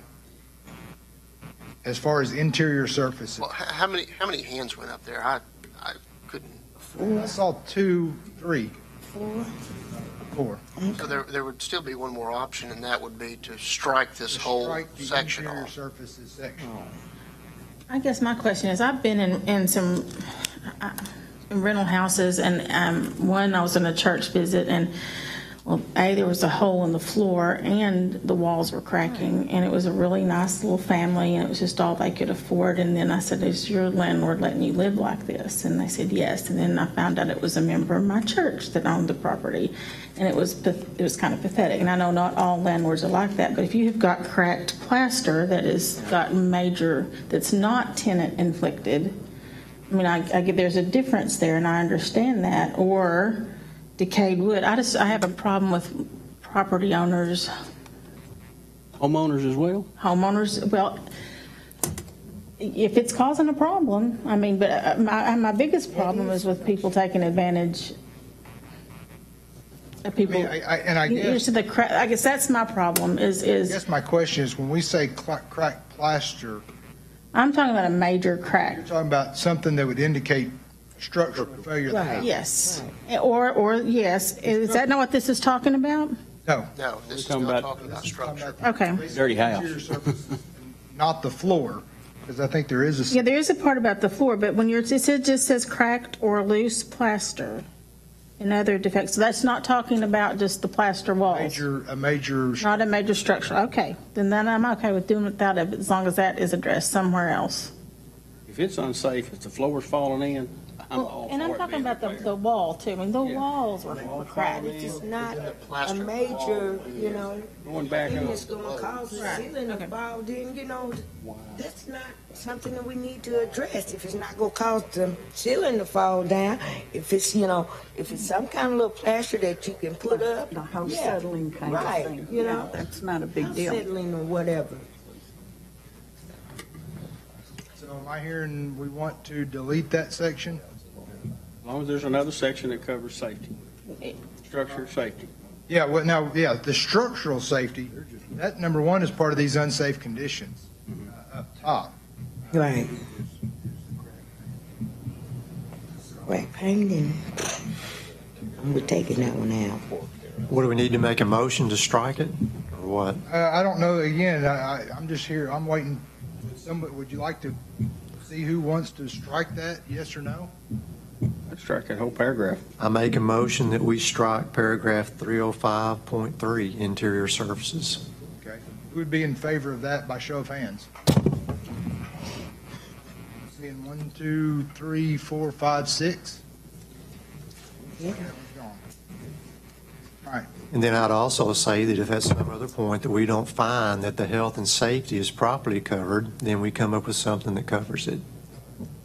As far as interior surfaces? Well, how many, how many hands went up there? I, I couldn't, I saw two, three, four. so there, there would still be one more option, and that would be to strike this whole Strike the section Interior off. surfaces section. I guess my question is, I've been in, in some uh, rental houses, and um, one, I was in a church visit, and, well, A, there was a hole in the floor, and the walls were cracking, and it was a really nice little family, and it was just all they could afford, and then I said, is your landlord letting you live like this? And they said, yes, and then I found out it was a member of my church that owned the property, and it was, it was kind of pathetic, and I know not all landlords are like that, but if you have got cracked plaster that has got major, that's not tenant inflicted, I mean, I, I get, there's a difference there, and I understand that, or decayed wood. I just, I have a problem with property owners, Homeowners as well? homeowners, well, if it's causing a problem, I mean, but uh, my, my biggest problem is with people taking advantage of I people. mean, I, I, and I You- you guess, said the cra- I guess that's my problem, is, I is, guess my question is, when we say cla- cracked plaster, I'm talking about a major crack. you're crack. talking about something that would indicate structural failure of the Right. Yes, or, or, yes, is that not what this is talking about? No. No, this is talking not about- talking about structure. Okay. Dirty house. Interior surfaces, Not the floor, because I think there is a. Yeah, there is a part about the floor, but when you're, it said- just says cracked or loose plaster and other defects. So that's not talking about just the plaster walls, Major, a major, not a major structure. Okay, then then I'm okay with doing without it, as long as that is addressed somewhere else. If it's unsafe, if the floor's falling in, I'm all for it And I'm talking being about the, repaired. the wall too. I mean, the Yeah. walls were cracked. It's just not a plaster major, you know, Going back thing up. that's gonna cause the ceiling to fall, then, you know, that's not something that we need to address. If it's not gonna cause the ceiling to fall down, if it's, you know, if it's some kind of little plaster that you can put up. The house yeah, settling kind of right, thing. You Yeah, know, That's not a big deal. settling or whatever. so am I hearing we want to delete that section? As long as there's another section that covers safety, structure safety. Yeah, well, now, yeah, the structural safety, that number one is part of these unsafe conditions uh, up top. Right. Crack painting. We're taking that one out. What, do we need to make a motion to strike it, or what? Uh, I don't know, again, I, I- I'm just here, I'm waiting, somebody, would you like to see who wants to strike that, yes or no? Let's strike that whole paragraph. I make a motion that we strike paragraph 305.3, interior surfaces. Okay, who would be in favor of that by show of hands? Seeing one, two, three, four, five, six? Yeah. That one's gone. All right, And then I'd also say that if at some other point that we don't find that the health and safety is properly covered, then we come up with something that covers it.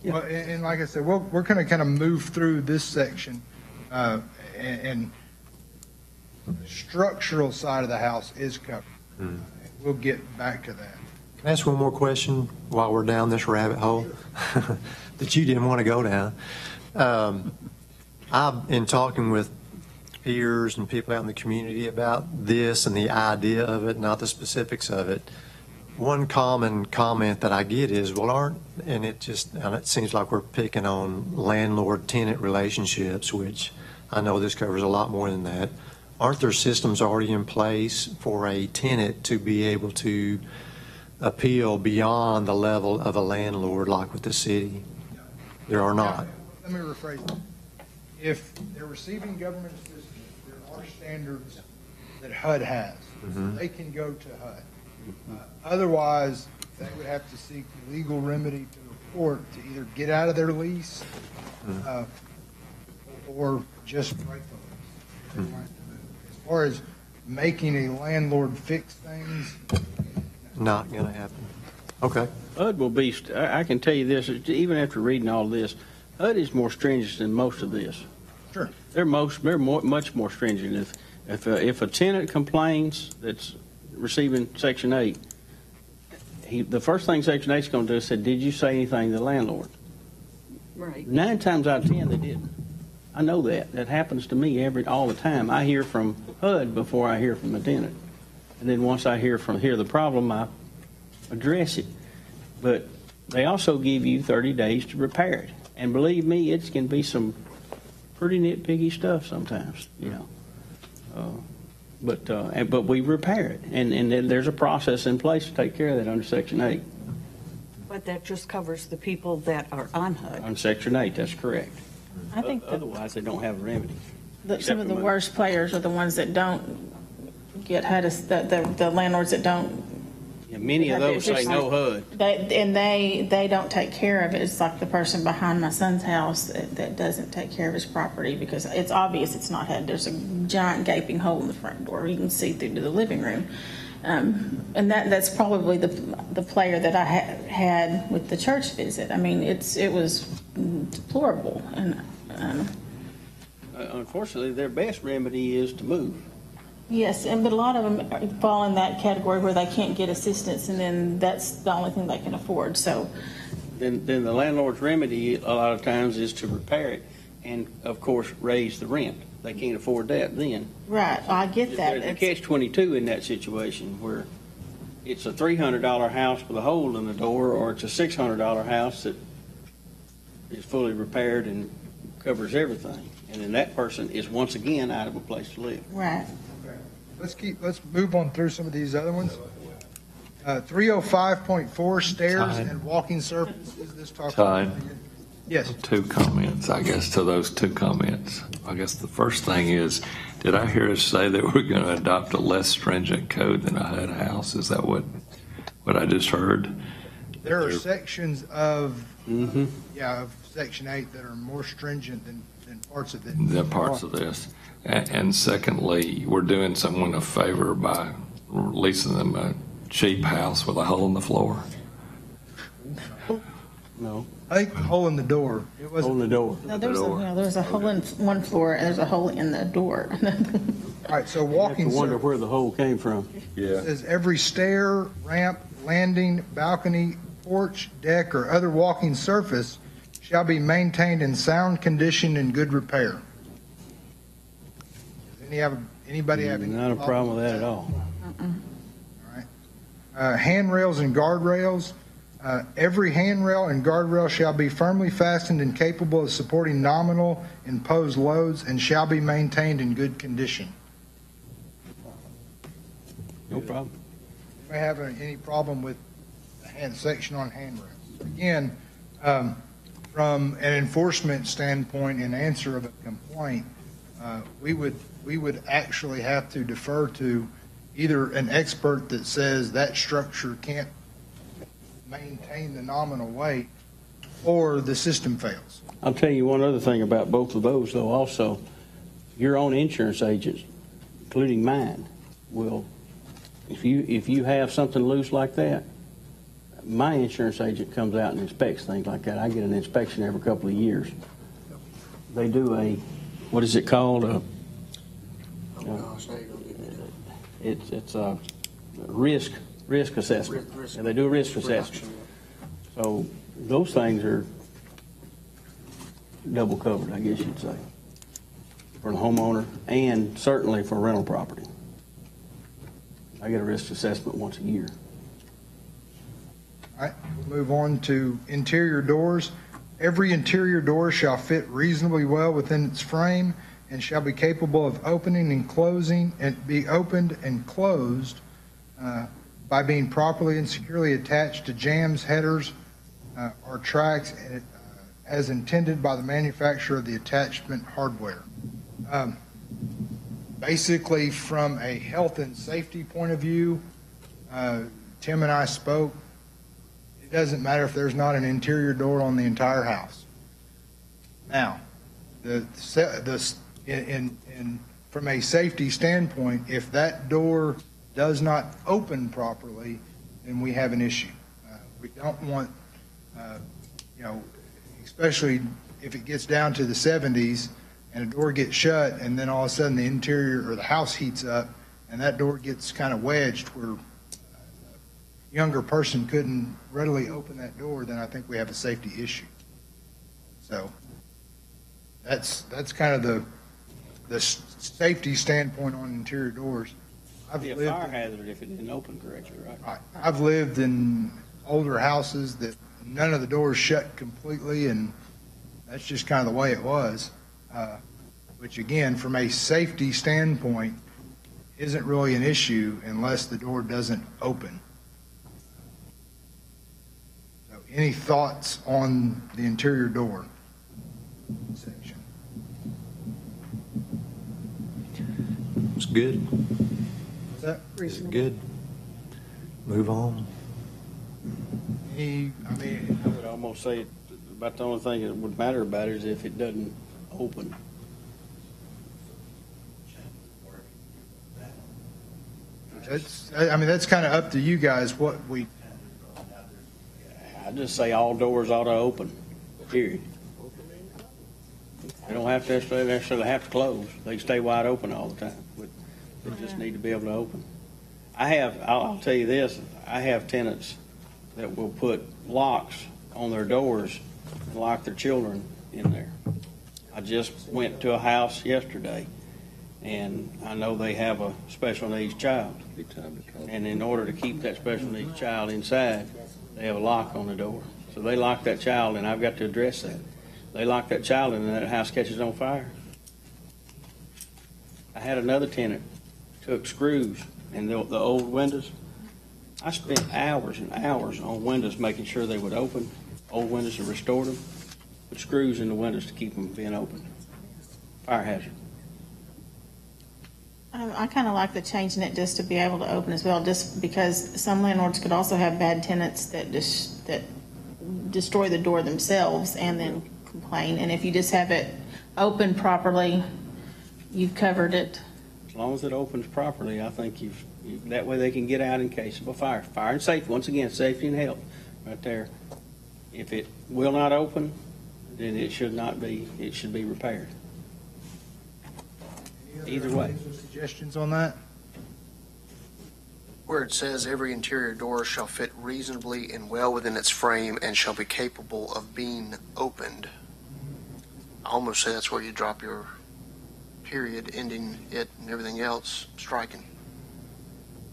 well, and, and like I said, we're, we're gonna kind of move through this section, uh, and, and the structural side of the house is covered. we'll get back to that. Can I ask one more question while we're down this rabbit hole that you didn't want to go down? Um, I've been talking with peers and people out in the community about this and the idea of it, not the specifics of it. One common comment that I get is, well, aren't, and it just, and it seems like we're picking on landlord-tenant relationships, which I know this covers a lot more than that. Aren't there systems already in place for a tenant to be able to appeal beyond the level of a landlord like with the city? There are not. Let me rephrase. If they're receiving government standards that HUD has. Mhm. They can go to HUD. Uh, Otherwise, they would have to seek legal remedy to the court to either get out of their lease uh, or just break the lease. As far as making a landlord fix things, Not going to happen. Okay. HUD will be, st- I I can tell you this, even after reading all this, HUD is more stringent than most of this. Sure. They're most, they're more, much more stringent. If, if, a- if a tenant complains that's receiving Section 8, he, the first thing Section 8's going to do is say, did you say anything to the landlord? Right. Nine times out of 10, they didn't. I know that. That happens to me every, all the time. I hear from HUD before I hear from a tenant. And then once I hear from, hear the problem, I address it. But they also give you 30 days to repair it. And believe me, it can be some pretty nitpicky stuff sometimes, you know. Uh, But, uh, and- but we repair it. And, and then there's a process in place to take care of that under Section 8. But that just covers the people that are on HUD. On Section 8, that's correct. I think that Otherwise, they don't have a remedy. the- some of the Except worst players are the ones that don't get HUD, ass- the, the the landlords that don't Yeah, Many of those say no HUD. They, and they, they don't take care of it. It's like the person behind my son's house that, that doesn't take care of his property because it's obvious it's not had, there's a giant gaping hole in the front door. You can see through to the living room. Um, and that, that's probably the, the player that I ha- had with the church visit. I mean, it's, it was deplorable and, um, Uh, Unfortunately, their best remedy is to move. Yes, and but a lot of them fall in that category where they can't get assistance, and then that's the only thing they can afford. So, Then, then the landlord's remedy, a lot of times, is to repair it and, of course, raise the rent. They can't afford that then. right, I get that. There's a catch-22 in that situation where it's a $300 house with a hole in the door, or it's a $600 house that is fully repaired and covers everything. And then that person is once again out of a place to live. Right. Let's keep, let's move on through some of these other ones. Uh, 305.4 stairs Time. and walking surfaces, is this talks. Time. Yes. Two comments, I guess, to those two comments. I guess the first thing is, did I hear us say that we're going to adopt a less stringent code than a HUD house? Is that what, what I just heard? There are sections of, Mm-hmm. yeah, of section eight that are more stringent than, than parts of it. The parts of this. A- And secondly, we're doing someone a favor by leasing them a cheap house with a hole in the floor. No, I think the hole in the door, it wasn't, in the door. No, there's a, door. yeah, there's a hole in one floor, and there's a hole in the door. all right, so walking. You have to wonder surface where the hole came from. Yeah. says every stair, ramp, landing, balcony, porch, deck, or other walking surface shall be maintained in sound condition and good repair. Does any have, anybody have any? Not a problem with that at all. Uh, handrails and guardrails. Uh, Every handrail and guardrail shall be firmly fastened and capable of supporting nominal imposed loads and shall be maintained in good condition. No problem. May have any problem with the hand, section on handrails. Again, um, from an enforcement standpoint, in answer of a complaint, uh, we would, we would actually have to defer to either an expert that says that structure can't maintain the nominal weight, or the system fails. I'll tell you one other thing about both of those, though, also. Your own insurance agents, including mine, will, if you, if you have something loose like that, my insurance agent comes out and inspects things like that. I get an inspection every couple of years. They do a, what is it called? A, uh, It's, it's a risk risk assessment. And they do a risk assessment. So those things are double covered, I guess you'd say, for the homeowner and certainly for rental property. I get a risk assessment once a year. Right, we'll move on to interior doors. Every interior door shall fit reasonably well within its frame and shall be capable of opening and closing, and be opened and closed uh, by being properly and securely attached to jambs, headers, uh, or tracks uh, as intended by the manufacturer of the attachment hardware. Um, Basically, from a health and safety point of view, uh, Tim and I spoke, doesn't matter if there's not an interior door on the entire house. Now, the, the, in, in, from a safety standpoint, if that door does not open properly, then we have an issue. Uh, We don't want, uh, you know, especially if it gets down to the seventies and a door gets shut and then all of a sudden the interior or the house heats up and that door gets kind of wedged where younger person couldn't readily open that door, then I think we have a safety issue. So that's, that's kind of the, the safety standpoint on interior doors. I've Be a lived, fire hazard if it didn't open correctly, right? Right. I've lived in older houses that none of the doors shut completely and that's just kind of the way it was. Uh, Which again, from a safety standpoint, isn't really an issue unless the door doesn't open. So any thoughts on the interior door section? It's good. Is that It's good. Move on. any, I mean, I would almost say about the only thing that would matter about it is if it doesn't open. that's, I I mean, that's kind of up to you guys what we, I just say all doors ought to open, period. They don't have to necessarily, necessarily have to close. They stay wide open all the time, but they just need to be able to open. I have, I'll, I'll tell you this, I have tenants that will put locks on their doors and lock their children in there. I just went to a house yesterday, and I know they have a special needs child. And in order to keep that special needs child inside, they have a lock on the door. So they lock that child, and I've got to address that. They lock that child and that house catches on fire. I had another tenant took screws and the, the old windows. I spent hours and hours on windows, making sure they would open, old windows and restored them. Put screws in the windows to keep them being open. Fire hazard. I kind of like the changing it just to be able to open as well, just because some landlords could also have bad tenants that just, that destroy the door themselves and then complain. And if you just have it open properly, you've covered it. As long as it opens properly, I think you've, you- that way they can get out in case of a fire. Fire and safety, once again, safety and health, right there. If it will not open, then it should not be, it should be repaired. Either way. suggestions on that? Where it says every interior door shall fit reasonably and well within its frame and shall be capable of being opened. I almost say that's where you drop your period, ending it and everything else, striking.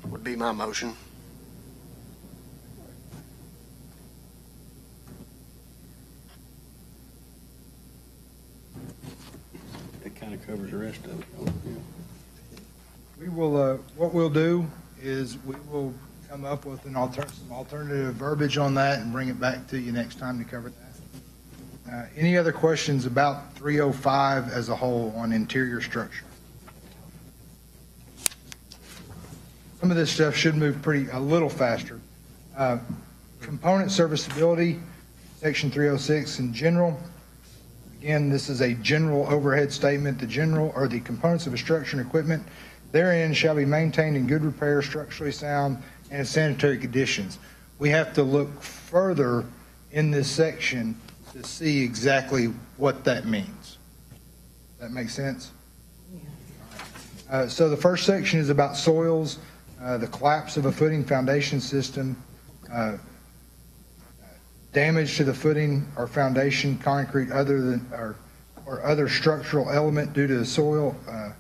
Would be my motion. It kind of covers the rest of it. We will, uh, what we'll do is we will come up with an alter, some alternative verbiage on that and bring it back to you next time to cover that. Uh, Any other questions about 305 as a whole on interior structure? Some of this stuff should move pretty, a little faster. Uh, Component serviceability, section 306 in general. Again, this is a general overhead statement. The general, or the components of a structure and equipment therein shall be maintained in good repair, structurally sound, and in sanitary conditions. We have to look further in this section to see exactly what that means. That makes sense? Uh, So the first section is about soils. uh, the collapse of a footing foundation system, uh, damage to the footing or foundation, concrete other than, or, or other structural element due to the soil uh,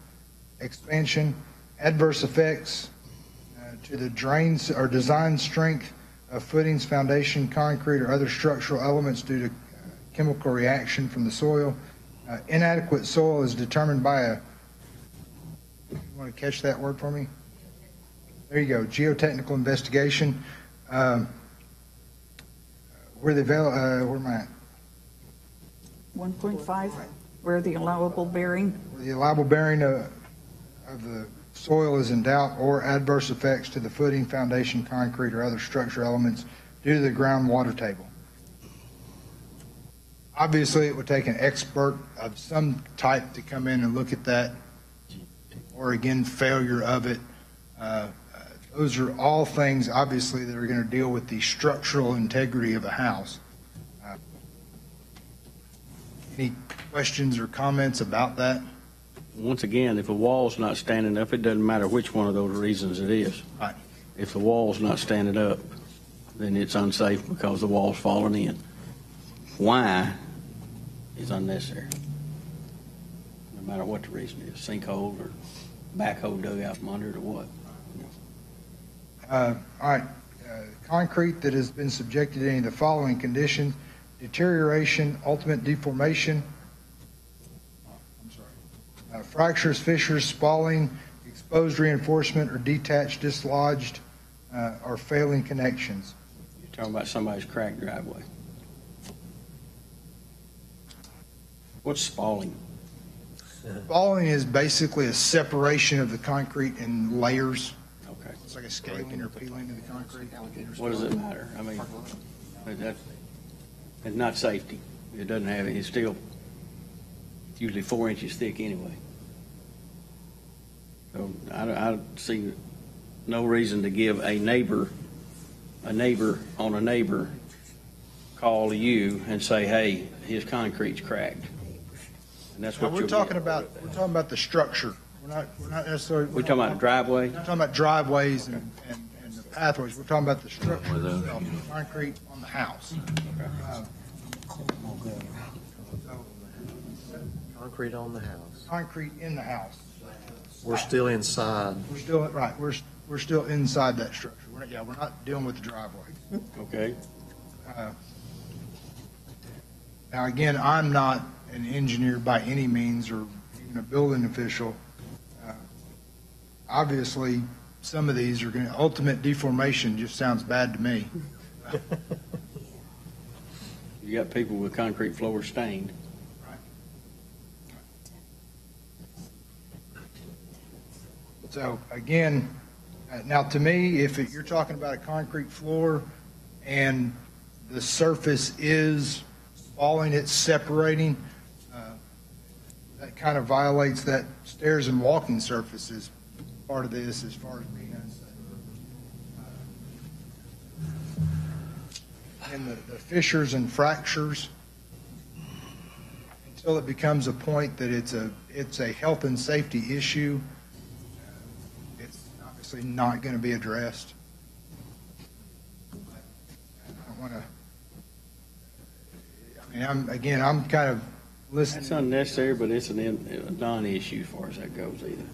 expansion, adverse effects uh, to the drains or design strength of footings, foundation, concrete, or other structural elements due to uh, chemical reaction from the soil. Uh, Inadequate soil is determined by a, you want to catch that word for me? There you go, geotechnical investigation. Um, Where the, uh, where am I at? 1.5, where the allowable bearing, Where the allowable bearing of, of the soil is in doubt or adverse effects to the footing, foundation, concrete, or other structure elements due to the groundwater table. Obviously, it would take an expert of some type to come in and look at that, or again, failure of it. Uh, uh, Those are all things, obviously, that are going to deal with the structural integrity of a house. Uh, Any questions or comments about that? Once again, if a wall's not standing up, it doesn't matter which one of those reasons it is. Right. If the wall's not standing up, then it's unsafe because the wall's falling in. Why is unnecessary. No matter what the reason is, sinkhole or backhoe dug out from under it or what. Uh, All right, uh, concrete that has been subjected to any of the following conditions, deterioration, ultimate deformation, I'm sorry, uh, fractures, fissures, spalling, exposed reinforcement, or detached, dislodged, uh, or failing connections. You're talking about somebody's cracked driveway. What's spalling? Spalling is basically a separation of the concrete in layers. It's like a scaling or peeling of the concrete. alligators. What does it matter? I mean, that- that, it's not safety. It doesn't have, it. it's still, it's usually four inches thick anyway. So I, I see no reason to give a neighbor, a neighbor on a neighbor, call to you and say, hey, his concrete's cracked. And that's Now, what we're talking about, we're talking about the structure. We're not, we're not necessarily. We're talking about driveway? We're not talking about driveways and, and, and the pathways, we're talking about the structure the- itself, the concrete on the house. Uh, Concrete on the house. Concrete in the house. We're still inside. We're still, right, we're, we're still inside that structure. We're not, yeah, we're not dealing with the driveway. Okay, Uh, Now, again, I'm not an engineer by any means or even a building official. Obviously, some of these are going to, ultimate deformation just sounds bad to me. you got people with concrete floors stained. So again, uh, now to me, if it- you're talking about a concrete floor and the surface is falling, it's separating, uh, that kind of violates that stairs and walking surfaces part of this as far as being unsafe. Uh, And the the fissures and fractures, until it becomes a point that it's a, it's a health and safety issue, it's obviously not going to be addressed. I want to, I mean, I'm, again, I'm kind of listening. unnecessary, but it's an, a non-issue as far as that goes either.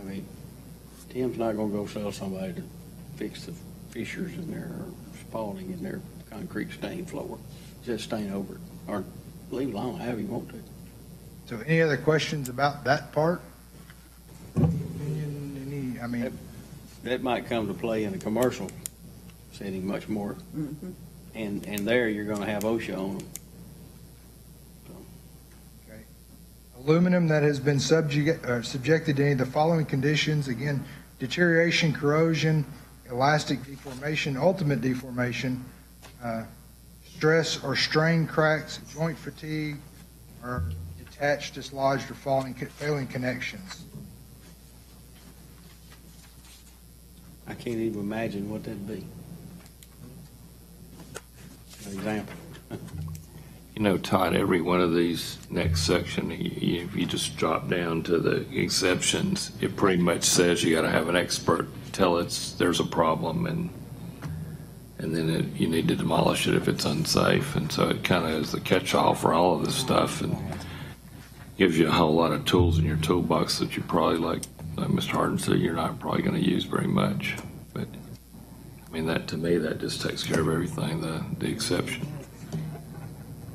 I mean, Tim's not gonna go sell somebody to fix the fissures in there or spalling in their concrete stain floor. Just stain over it, or leave it alone, however you want to. So any other questions about that part? Any, I mean, That might come to play in a commercial setting much more. Mm-hmm. And, and there you're gonna have OSHA on them. Aluminum that has been subject, uh, subjected to any of the following conditions, again, deterioration, corrosion, elastic deformation, ultimate deformation, uh, stress or strain cracks, joint fatigue, or detached, dislodged, or falling, failing connections. I can't even imagine what that'd be. An example. You know, Todd, every one of these next section, if you just drop down to the exceptions, it pretty much says you gotta have an expert tell it's, there's a problem and, and then it, you need to demolish it if it's unsafe. And so it kind of is the catch-all for all of this stuff and gives you a whole lot of tools in your toolbox that you probably, like, like Mr. Harden said, you're not probably going to use very much. But, I mean, that, to me, that just takes care of everything, the, the exception.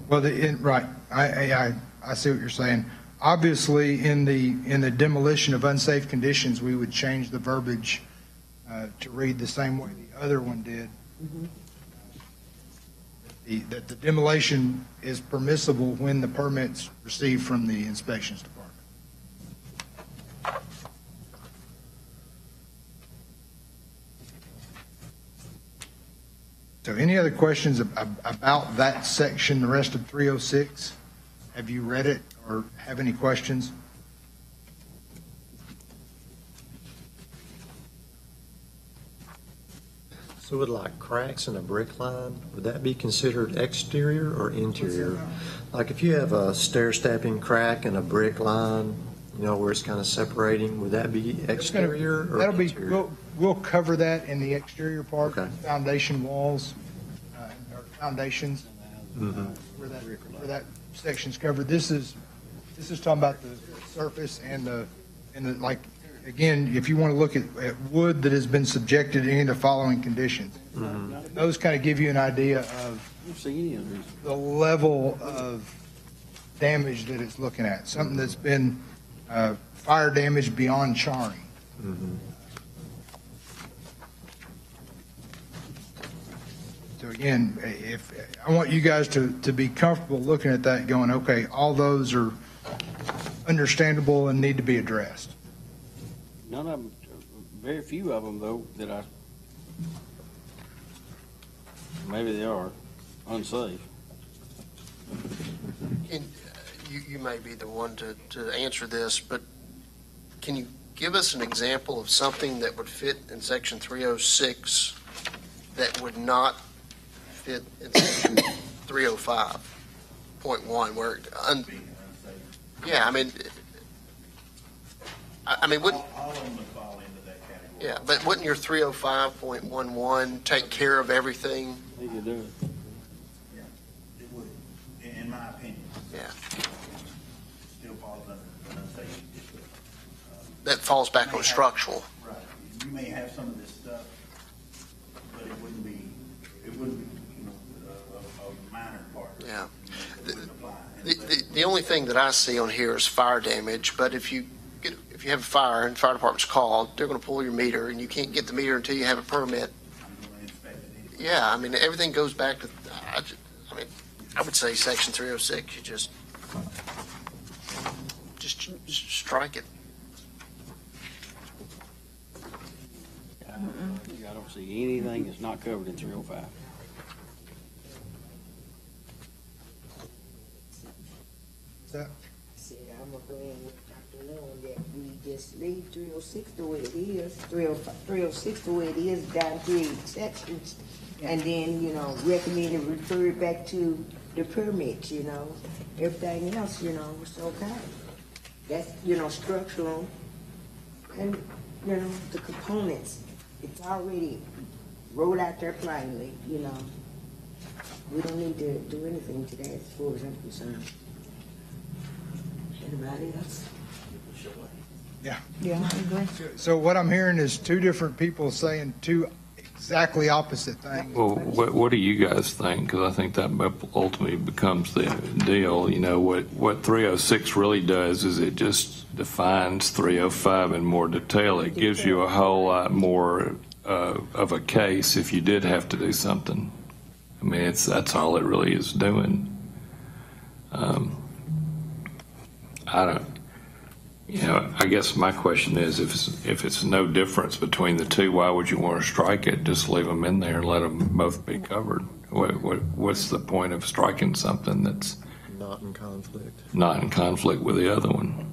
Well, the, in, right, I, I, I- see what you're saying. Obviously, in the, in the demolition of unsafe conditions, we would change the verbiage uh, to read the same way the other one did. The, that the demolition is permissible when the permit's received from the inspections department. So any other questions ab- ab- about that section, the rest of 306? Have you read it or have any questions? So would like cracks in a brick line, would that be considered exterior or interior? Like if you have a stair stepping crack in a brick line, you know, where it's kind of separating, would that be exterior or That'll be, interior? we'll, we'll cover that in the exterior part, Okay. foundation walls, uh, or foundations, Mhm. where that, where that section's covered. This is, this is talking about the surface and the, and the, like, again, if you want to look at, at wood that has been subjected to any of the following conditions. Mhm. Those kind of give you an idea of I don't any of these. the level of damage that it's looking at, something that's been uh, fire damage beyond charring. So again, if, I want you guys to, to be comfortable looking at that, going, okay, all those are understandable and need to be addressed. None of them, very few of them though, that I, maybe they are unsafe. And, uh, You, you may be the one to, to answer this, but can you give us an example of something that would fit in section 306 that would not fit in section 305.1 where, un- yeah, I mean, I, I mean, wouldn't, All of them would fall into that category. yeah, but wouldn't your 305.11 take care of everything? I think you do. It would, in, in my opinion. Yeah. Still falls under unsafe. That falls back on structural. Right. You may have some of this stuff, but it wouldn't be, it wouldn't be, you know, a, a- a minor part. Yeah. It wouldn't apply. The, the, the only thing that I see on here is fire damage, but if you get, if you have a fire and the fire department's called, they're gonna pull your meter and you can't get the meter until you have a permit. I'm gonna inspect it anyway. Yeah, I mean, everything goes back to, I, ju- I mean, I would say section three oh six, you just, just, just strike it. I I don't see anything that's not covered in three oh five. That- Said, I'm gonna go ahead with Dr. Noon that we just leave three oh six the way it is, 305 306 the way it is, down three exceptions. And then, you know, recommend and refer it back to the permits, you know, everything else, you know, it's okay. That's, you know, structural and, you know, the components, it's already rolled out there plainly, you know. We don't need to do anything to that as far as I'm concerned. Anybody else? Yeah. Yeah, I agree. So what I'm hearing is two different people saying two exactly opposite things. Well, what, what do you guys think? Because I think that ultimately becomes the deal. You know, what, what 306 really does is it just defines 305 in more detail. It gives you a whole lot more uh, of a case if you did have to do something. I mean, it's, that's all it really is doing. Um, I don't, you know, I guess my question is, if it's, if it's no difference between the two, why would you want to strike it? Just leave them in there and let them both be covered. What, what, what's the point of striking something that's Not in conflict. not in conflict with the other one?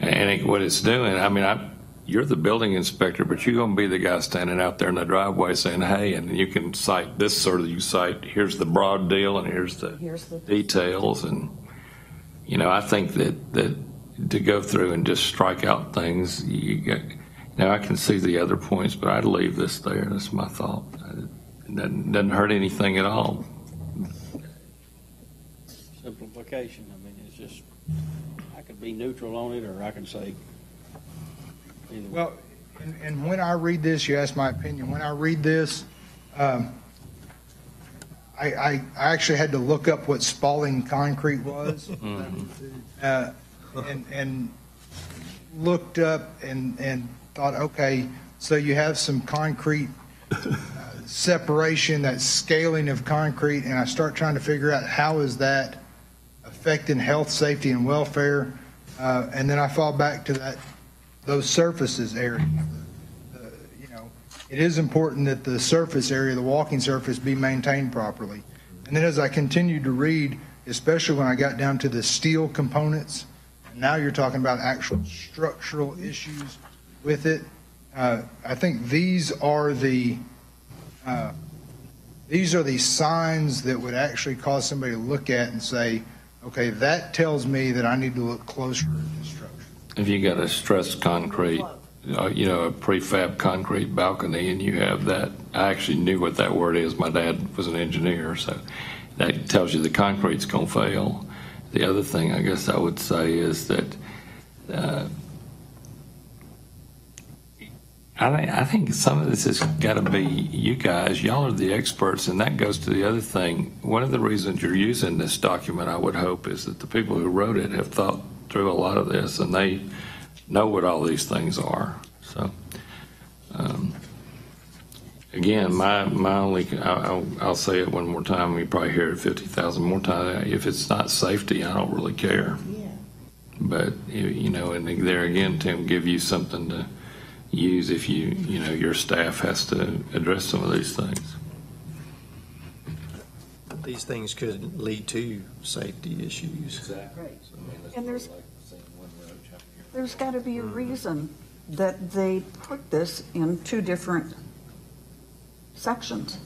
And it, what it's doing, I mean, I, you're the building inspector, but you're going to be the guy standing out there in the driveway saying, hey, and you can cite this sort of, you cite, here's the broad deal and here's the Here's the, details and you know I think that that to go through and just strike out things you get Now, I can see the other points, but I'd leave this there. That's my thought. It doesn't, doesn't hurt anything at all. Simplification, I mean, it's just, I could be neutral on it, or I can say. either. Well, and, and when I read this, you asked my opinion, when I read this, um, I, I, I actually had to look up what spalling concrete was. Uh, and, and looked up and, and thought, okay, so you have some concrete uh, separation, that scaling of concrete, and I start trying to figure out how is that affecting health, safety, and welfare? Uh, and then I fall back to that, those surfaces area. It is important that the surface area, the walking surface, be maintained properly. And then as I continued to read, especially when I got down to the steel components, now you're talking about actual structural issues with it. Uh, I think these are the, uh, these are the signs that would actually cause somebody to look at and say, okay, that tells me that I need to look closer at structure. If you got a stressed concrete, uh, you know, a prefab concrete balcony and you have that, I actually knew what that word is. My dad was an engineer, so that tells you the concrete's going to fail. The other thing I guess I would say is that uh, I I think some of this has got to be you guys. Y'all are the experts, and that goes to the other thing. One of the reasons you're using this document, I would hope, is that the people who wrote it have thought through a lot of this, and they know what all these things are. So, um, again, my my only, I- I'll, I'll say it one more time. You probably hear it fifty thousand more times. If it's not safety, I don't really care. Yeah. But you- you know, and there again, Tim, give you something to use if you you know your staff has to address some of these things. These things could lead to safety issues. And there's, there's got to be a reason that they put this in two different sections.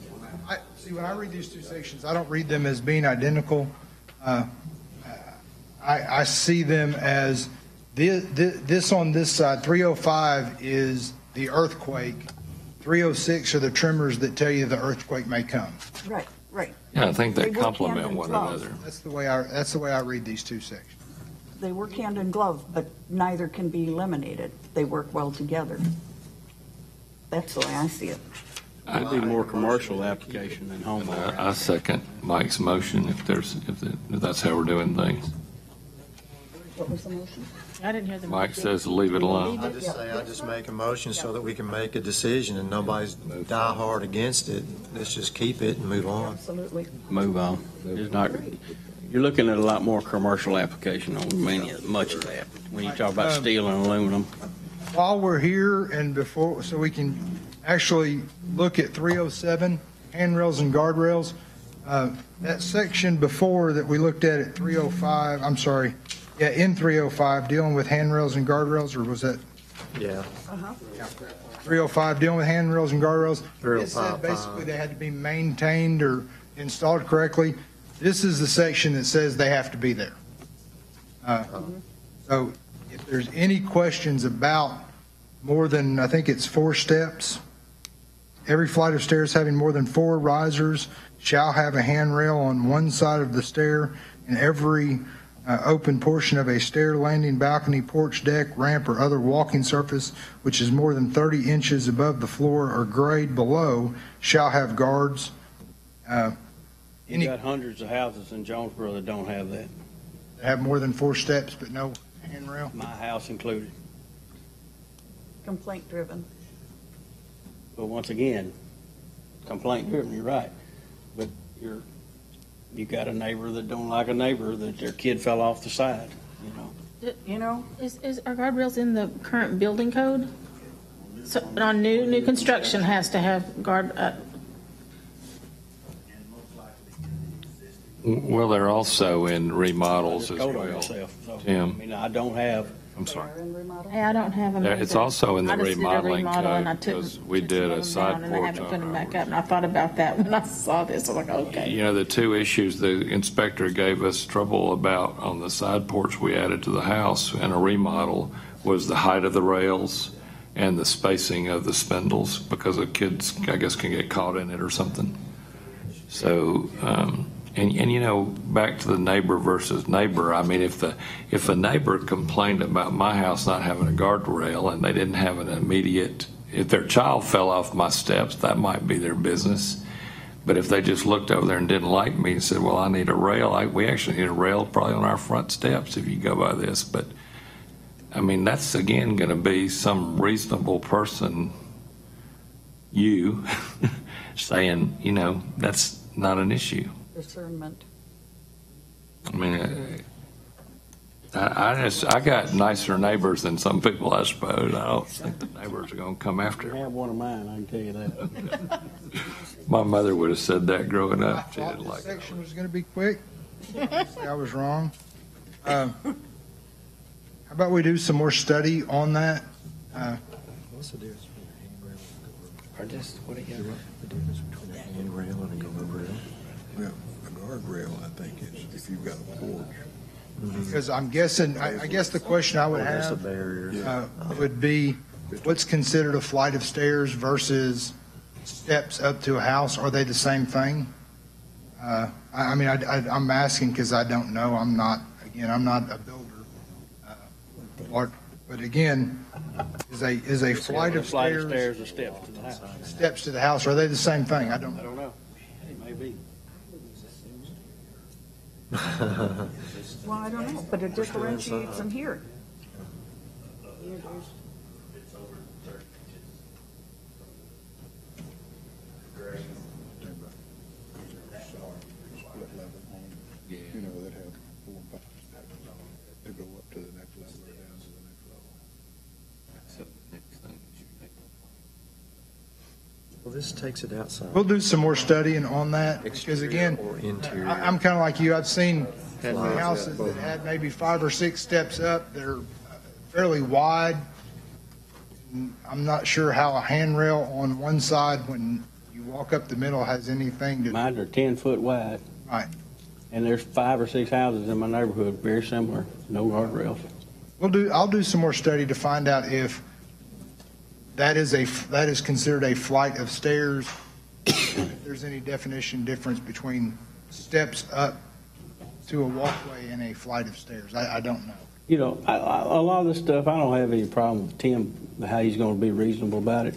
I, see, when I read these two sections, I don't read them as being identical. Uh, I, I see them as, this, this on this side, 305 is the earthquake. 306 are the tremors that tell you the earthquake may come. Right, right. Yeah, I think They they complement one another. That's the way I, that's the way I read these two sections. They work hand in glove, but neither can be eliminated. They work well together. That's the way I see it. I'd be more commercial application than home. I, I second Mike's motion if there's if, the, if that's how we're doing things. What was the motion? I didn't hear the. Mike says leave it alone. I just say, I just make a motion so that we can make a decision and nobody's die hard against it. Let's just keep it and move on. Absolutely. Move on. It's not, you're looking at a lot more commercial application on many, much of that. When you talk about Um, steel and aluminum, While we're here and before, so we can actually look at 307, handrails and guardrails, uh, that section before that we looked at at 305, I'm sorry, yeah, in 305, dealing with handrails and guardrails, or was that Yeah. 305, dealing with handrails and guardrails? It said 305. basically they had to be maintained or installed correctly. This is the section that says they have to be there. Uh, So if there's any questions about more than, I think it's four steps, every flight of stairs having more than four risers shall have a handrail on one side of the stair, and every uh, open portion of a stair, landing, balcony, porch, deck, ramp, or other walking surface which is more than 30 inches above the floor or grade below shall have guards. Uh, you Any- got hundreds of houses in Jonesboro that don't have that, They Have more than four steps, but no handrail. my house included. Complaint driven. But once again, complaint driven, you're right. But you're, you got a neighbor that don't like a neighbor that their kid fell off the side, you know? You know, Is, is, are guardrails in the current building code? So, but on new, new construction has to have guard, uh, And most likely in the existing. Well, they're also in remodels as just on well. myself, so, I Tim. mean, I don't have, I'm sorry. hey, I don't have them. Yeah, it's also in the I just did a remodeling remodel and code, I took- 'cause we took did some a of them side down, And I porch haven't on put them back ours. up, and I thought about that when I saw this, I'm like, okay. You know, the two issues the inspector gave us trouble about on the side porch we added to the house in a remodel was the height of the rails and the spacing of the spindles because the kids, I guess, can get caught in it or something. So, um, and, and you know, back to the neighbor versus neighbor, I mean, if the, if a neighbor complained about my house not having a guardrail and they didn't have an immediate, if their child fell off my steps, that might be their business. But if they just looked over there and didn't like me and said, well, I need a rail, I, we actually need a rail probably on our front steps if you go by this. But, I mean, that's again going to be some reasonable person, you, saying, you know, that's not an issue. Discernment. I mean, uh, I, I just, I got nicer neighbors than some people, I suppose. I don't think the neighbors are going to come after You me. have one of mine, I can tell you that. My mother would have said that growing up. She thought didn't this like it. section was going to be quick. I was wrong. Um, How about we do some more study on that? Uh, What's the difference between a handrail Or just, what do you and a, the difference between a handrail and a guardrail? Well, guardrail, I think, is if you've got a porch. Because I'm guessing, I I guess the question I would Oh, that's a have barrier. uh, would be, what's considered a flight of stairs versus steps up to a house? Are they the same thing? Uh, I I mean, I- I- I'm asking because I don't know. I'm not, again, I'm not a builder. Uh, or- But again, is a, is a flight of Flight of stairs, stairs or steps to the house. steps to the house, are they the same thing? I don't I know. don't know. It may be. Well, I don't know, but it differentiates them here. You know, that have four and five steps. They go up to the next level or down to the next level. Well, this takes it outside. We'll do some more studying on that, because again, or interior. I- I'm kind of like you, I've seen houses that had maybe five or six steps up, they're fairly wide. I'm not sure how a handrail on one side, when you walk up the middle, has anything to, Mine are ten foot wide. Right. And there's five or six houses in my neighborhood, very similar, no guardrails. we'll do, I'll do some more study to find out if that is a, that is considered a flight of stairs, if there's any definition difference between steps up to a walkway and a flight of stairs. I, I don't know. You know, I, I, a lot of this stuff, I don't have any problem with Tim, how he's gonna be reasonable about it.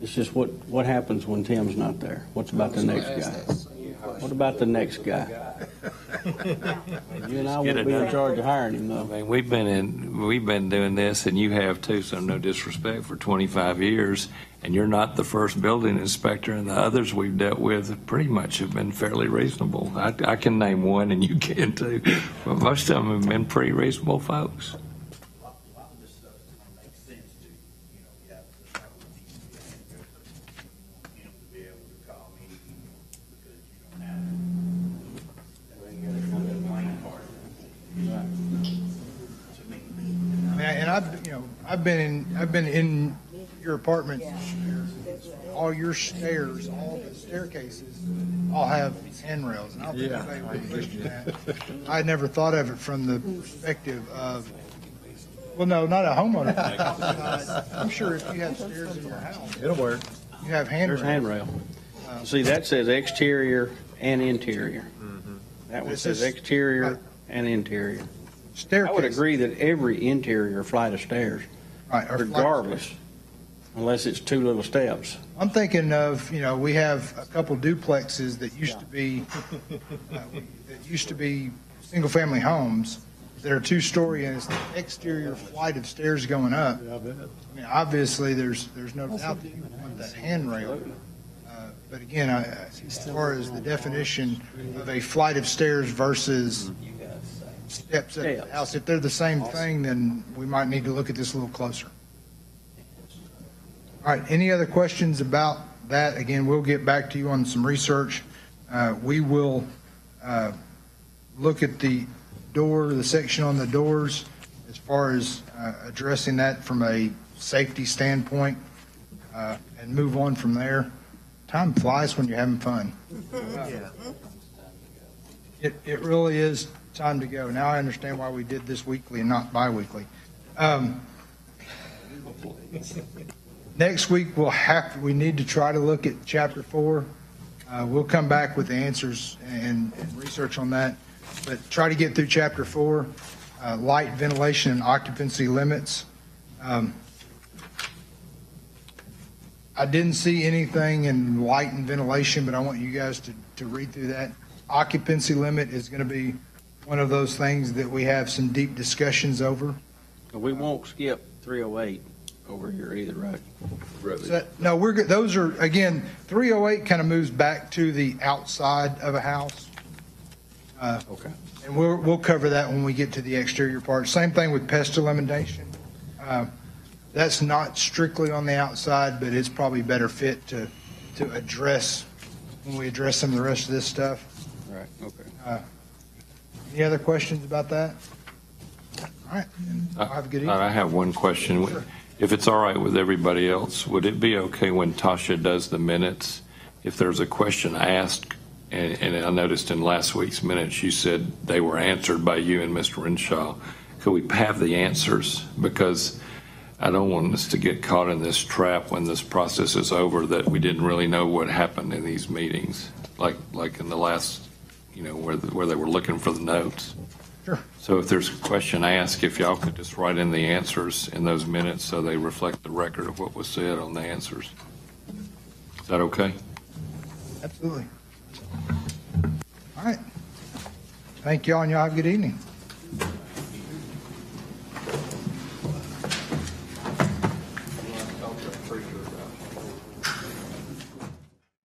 It's just what, what happens when Tim's not there? What's about the next guy? What about the next guy? You and I Get won't be in done. charge of hiring him I though. mean, we've been in, we've been doing this, and you have too, so no disrespect, for 25 years, and you're not the first building inspector, and the others we've dealt with pretty much have been fairly reasonable. I, I can name one, and you can too, but most of them have been pretty reasonable folks. A lot, a lot of this stuff is gonna make sense to, you you know, you have to start with these, you want him to be able to call me, because you don't have. the main part. To me. I mean, And I've, you know, I've been in, I've been in your apartment, all your stairs, all the staircases, all have handrails. And I don't think Yeah. anybody would question that. I never thought of it from the perspective of, well, no, not a homeowner. I'm sure if you have stairs in your house, It'll work. you have There's handrails. handrail. Uh, See, that says exterior and interior. Mm-hmm. That one This says is- exterior and interior. I would agree that every interior flight of stairs, Right, or flight of regardless, unless it's two little steps. I'm thinking of, you know, we have a couple duplexes that used to be, uh, that used to be single-family homes that are two-story and it's the exterior flight of stairs going up. Yeah, I bet. I mean, obviously, there's, there's no doubt that you want that handrail. Uh, But again, I- as far as the definition of a flight of stairs versus steps at the house, if they're the same thing, then we might need to look at this a little closer. All right, any other questions about that? Again, we'll get back to you on some research. Uh, We will uh, look at the door, the section on the doors, as far as uh, addressing that from a safety standpoint, uh, and move on from there. Time flies when you're having fun. Yeah. It, it really is time to go. Now I understand why we did this weekly and not bi-weekly. Um, Next week, we'll have, we need to try to look at chapter four. Uh, We'll come back with the answers and, and research on that, but try to get through chapter four, uh, light ventilation and occupancy limits. Um, I didn't see anything in light and ventilation, but I want you guys to, to read through that. Occupancy limit is going to be one of those things that we have some deep discussions over. We won't skip 308 over here either, right? That- No, we're, good. those are, again, 308 kind of moves back to the outside of a house. Uh, Okay. And we'll, we'll cover that when we get to the exterior part. Same thing with pest elimination. Uh, That's not strictly on the outside, but it's probably better fit to, to address, when we address some of the rest of this stuff. Right, okay. Any other questions about that? All right, Uh, have a good I have one question. Sure. If it's all right with everybody else, would it be okay when Tasha does the minutes, if there's a question asked, and, and I noticed in last week's minutes, you said they were answered by you and Mr. Renshaw. Could we have the answers? Because I don't want us to get caught in this trap when this process is over, that we didn't really know what happened in these meetings, like, like in the last, you know, where, the- where they were looking for the notes. Sure. So if there's a question asked, if y'all could just write in the answers in those minutes so they reflect the record of what was said on the answers. Is that okay? Absolutely. All right. Thank y'all, and y'all have a good evening.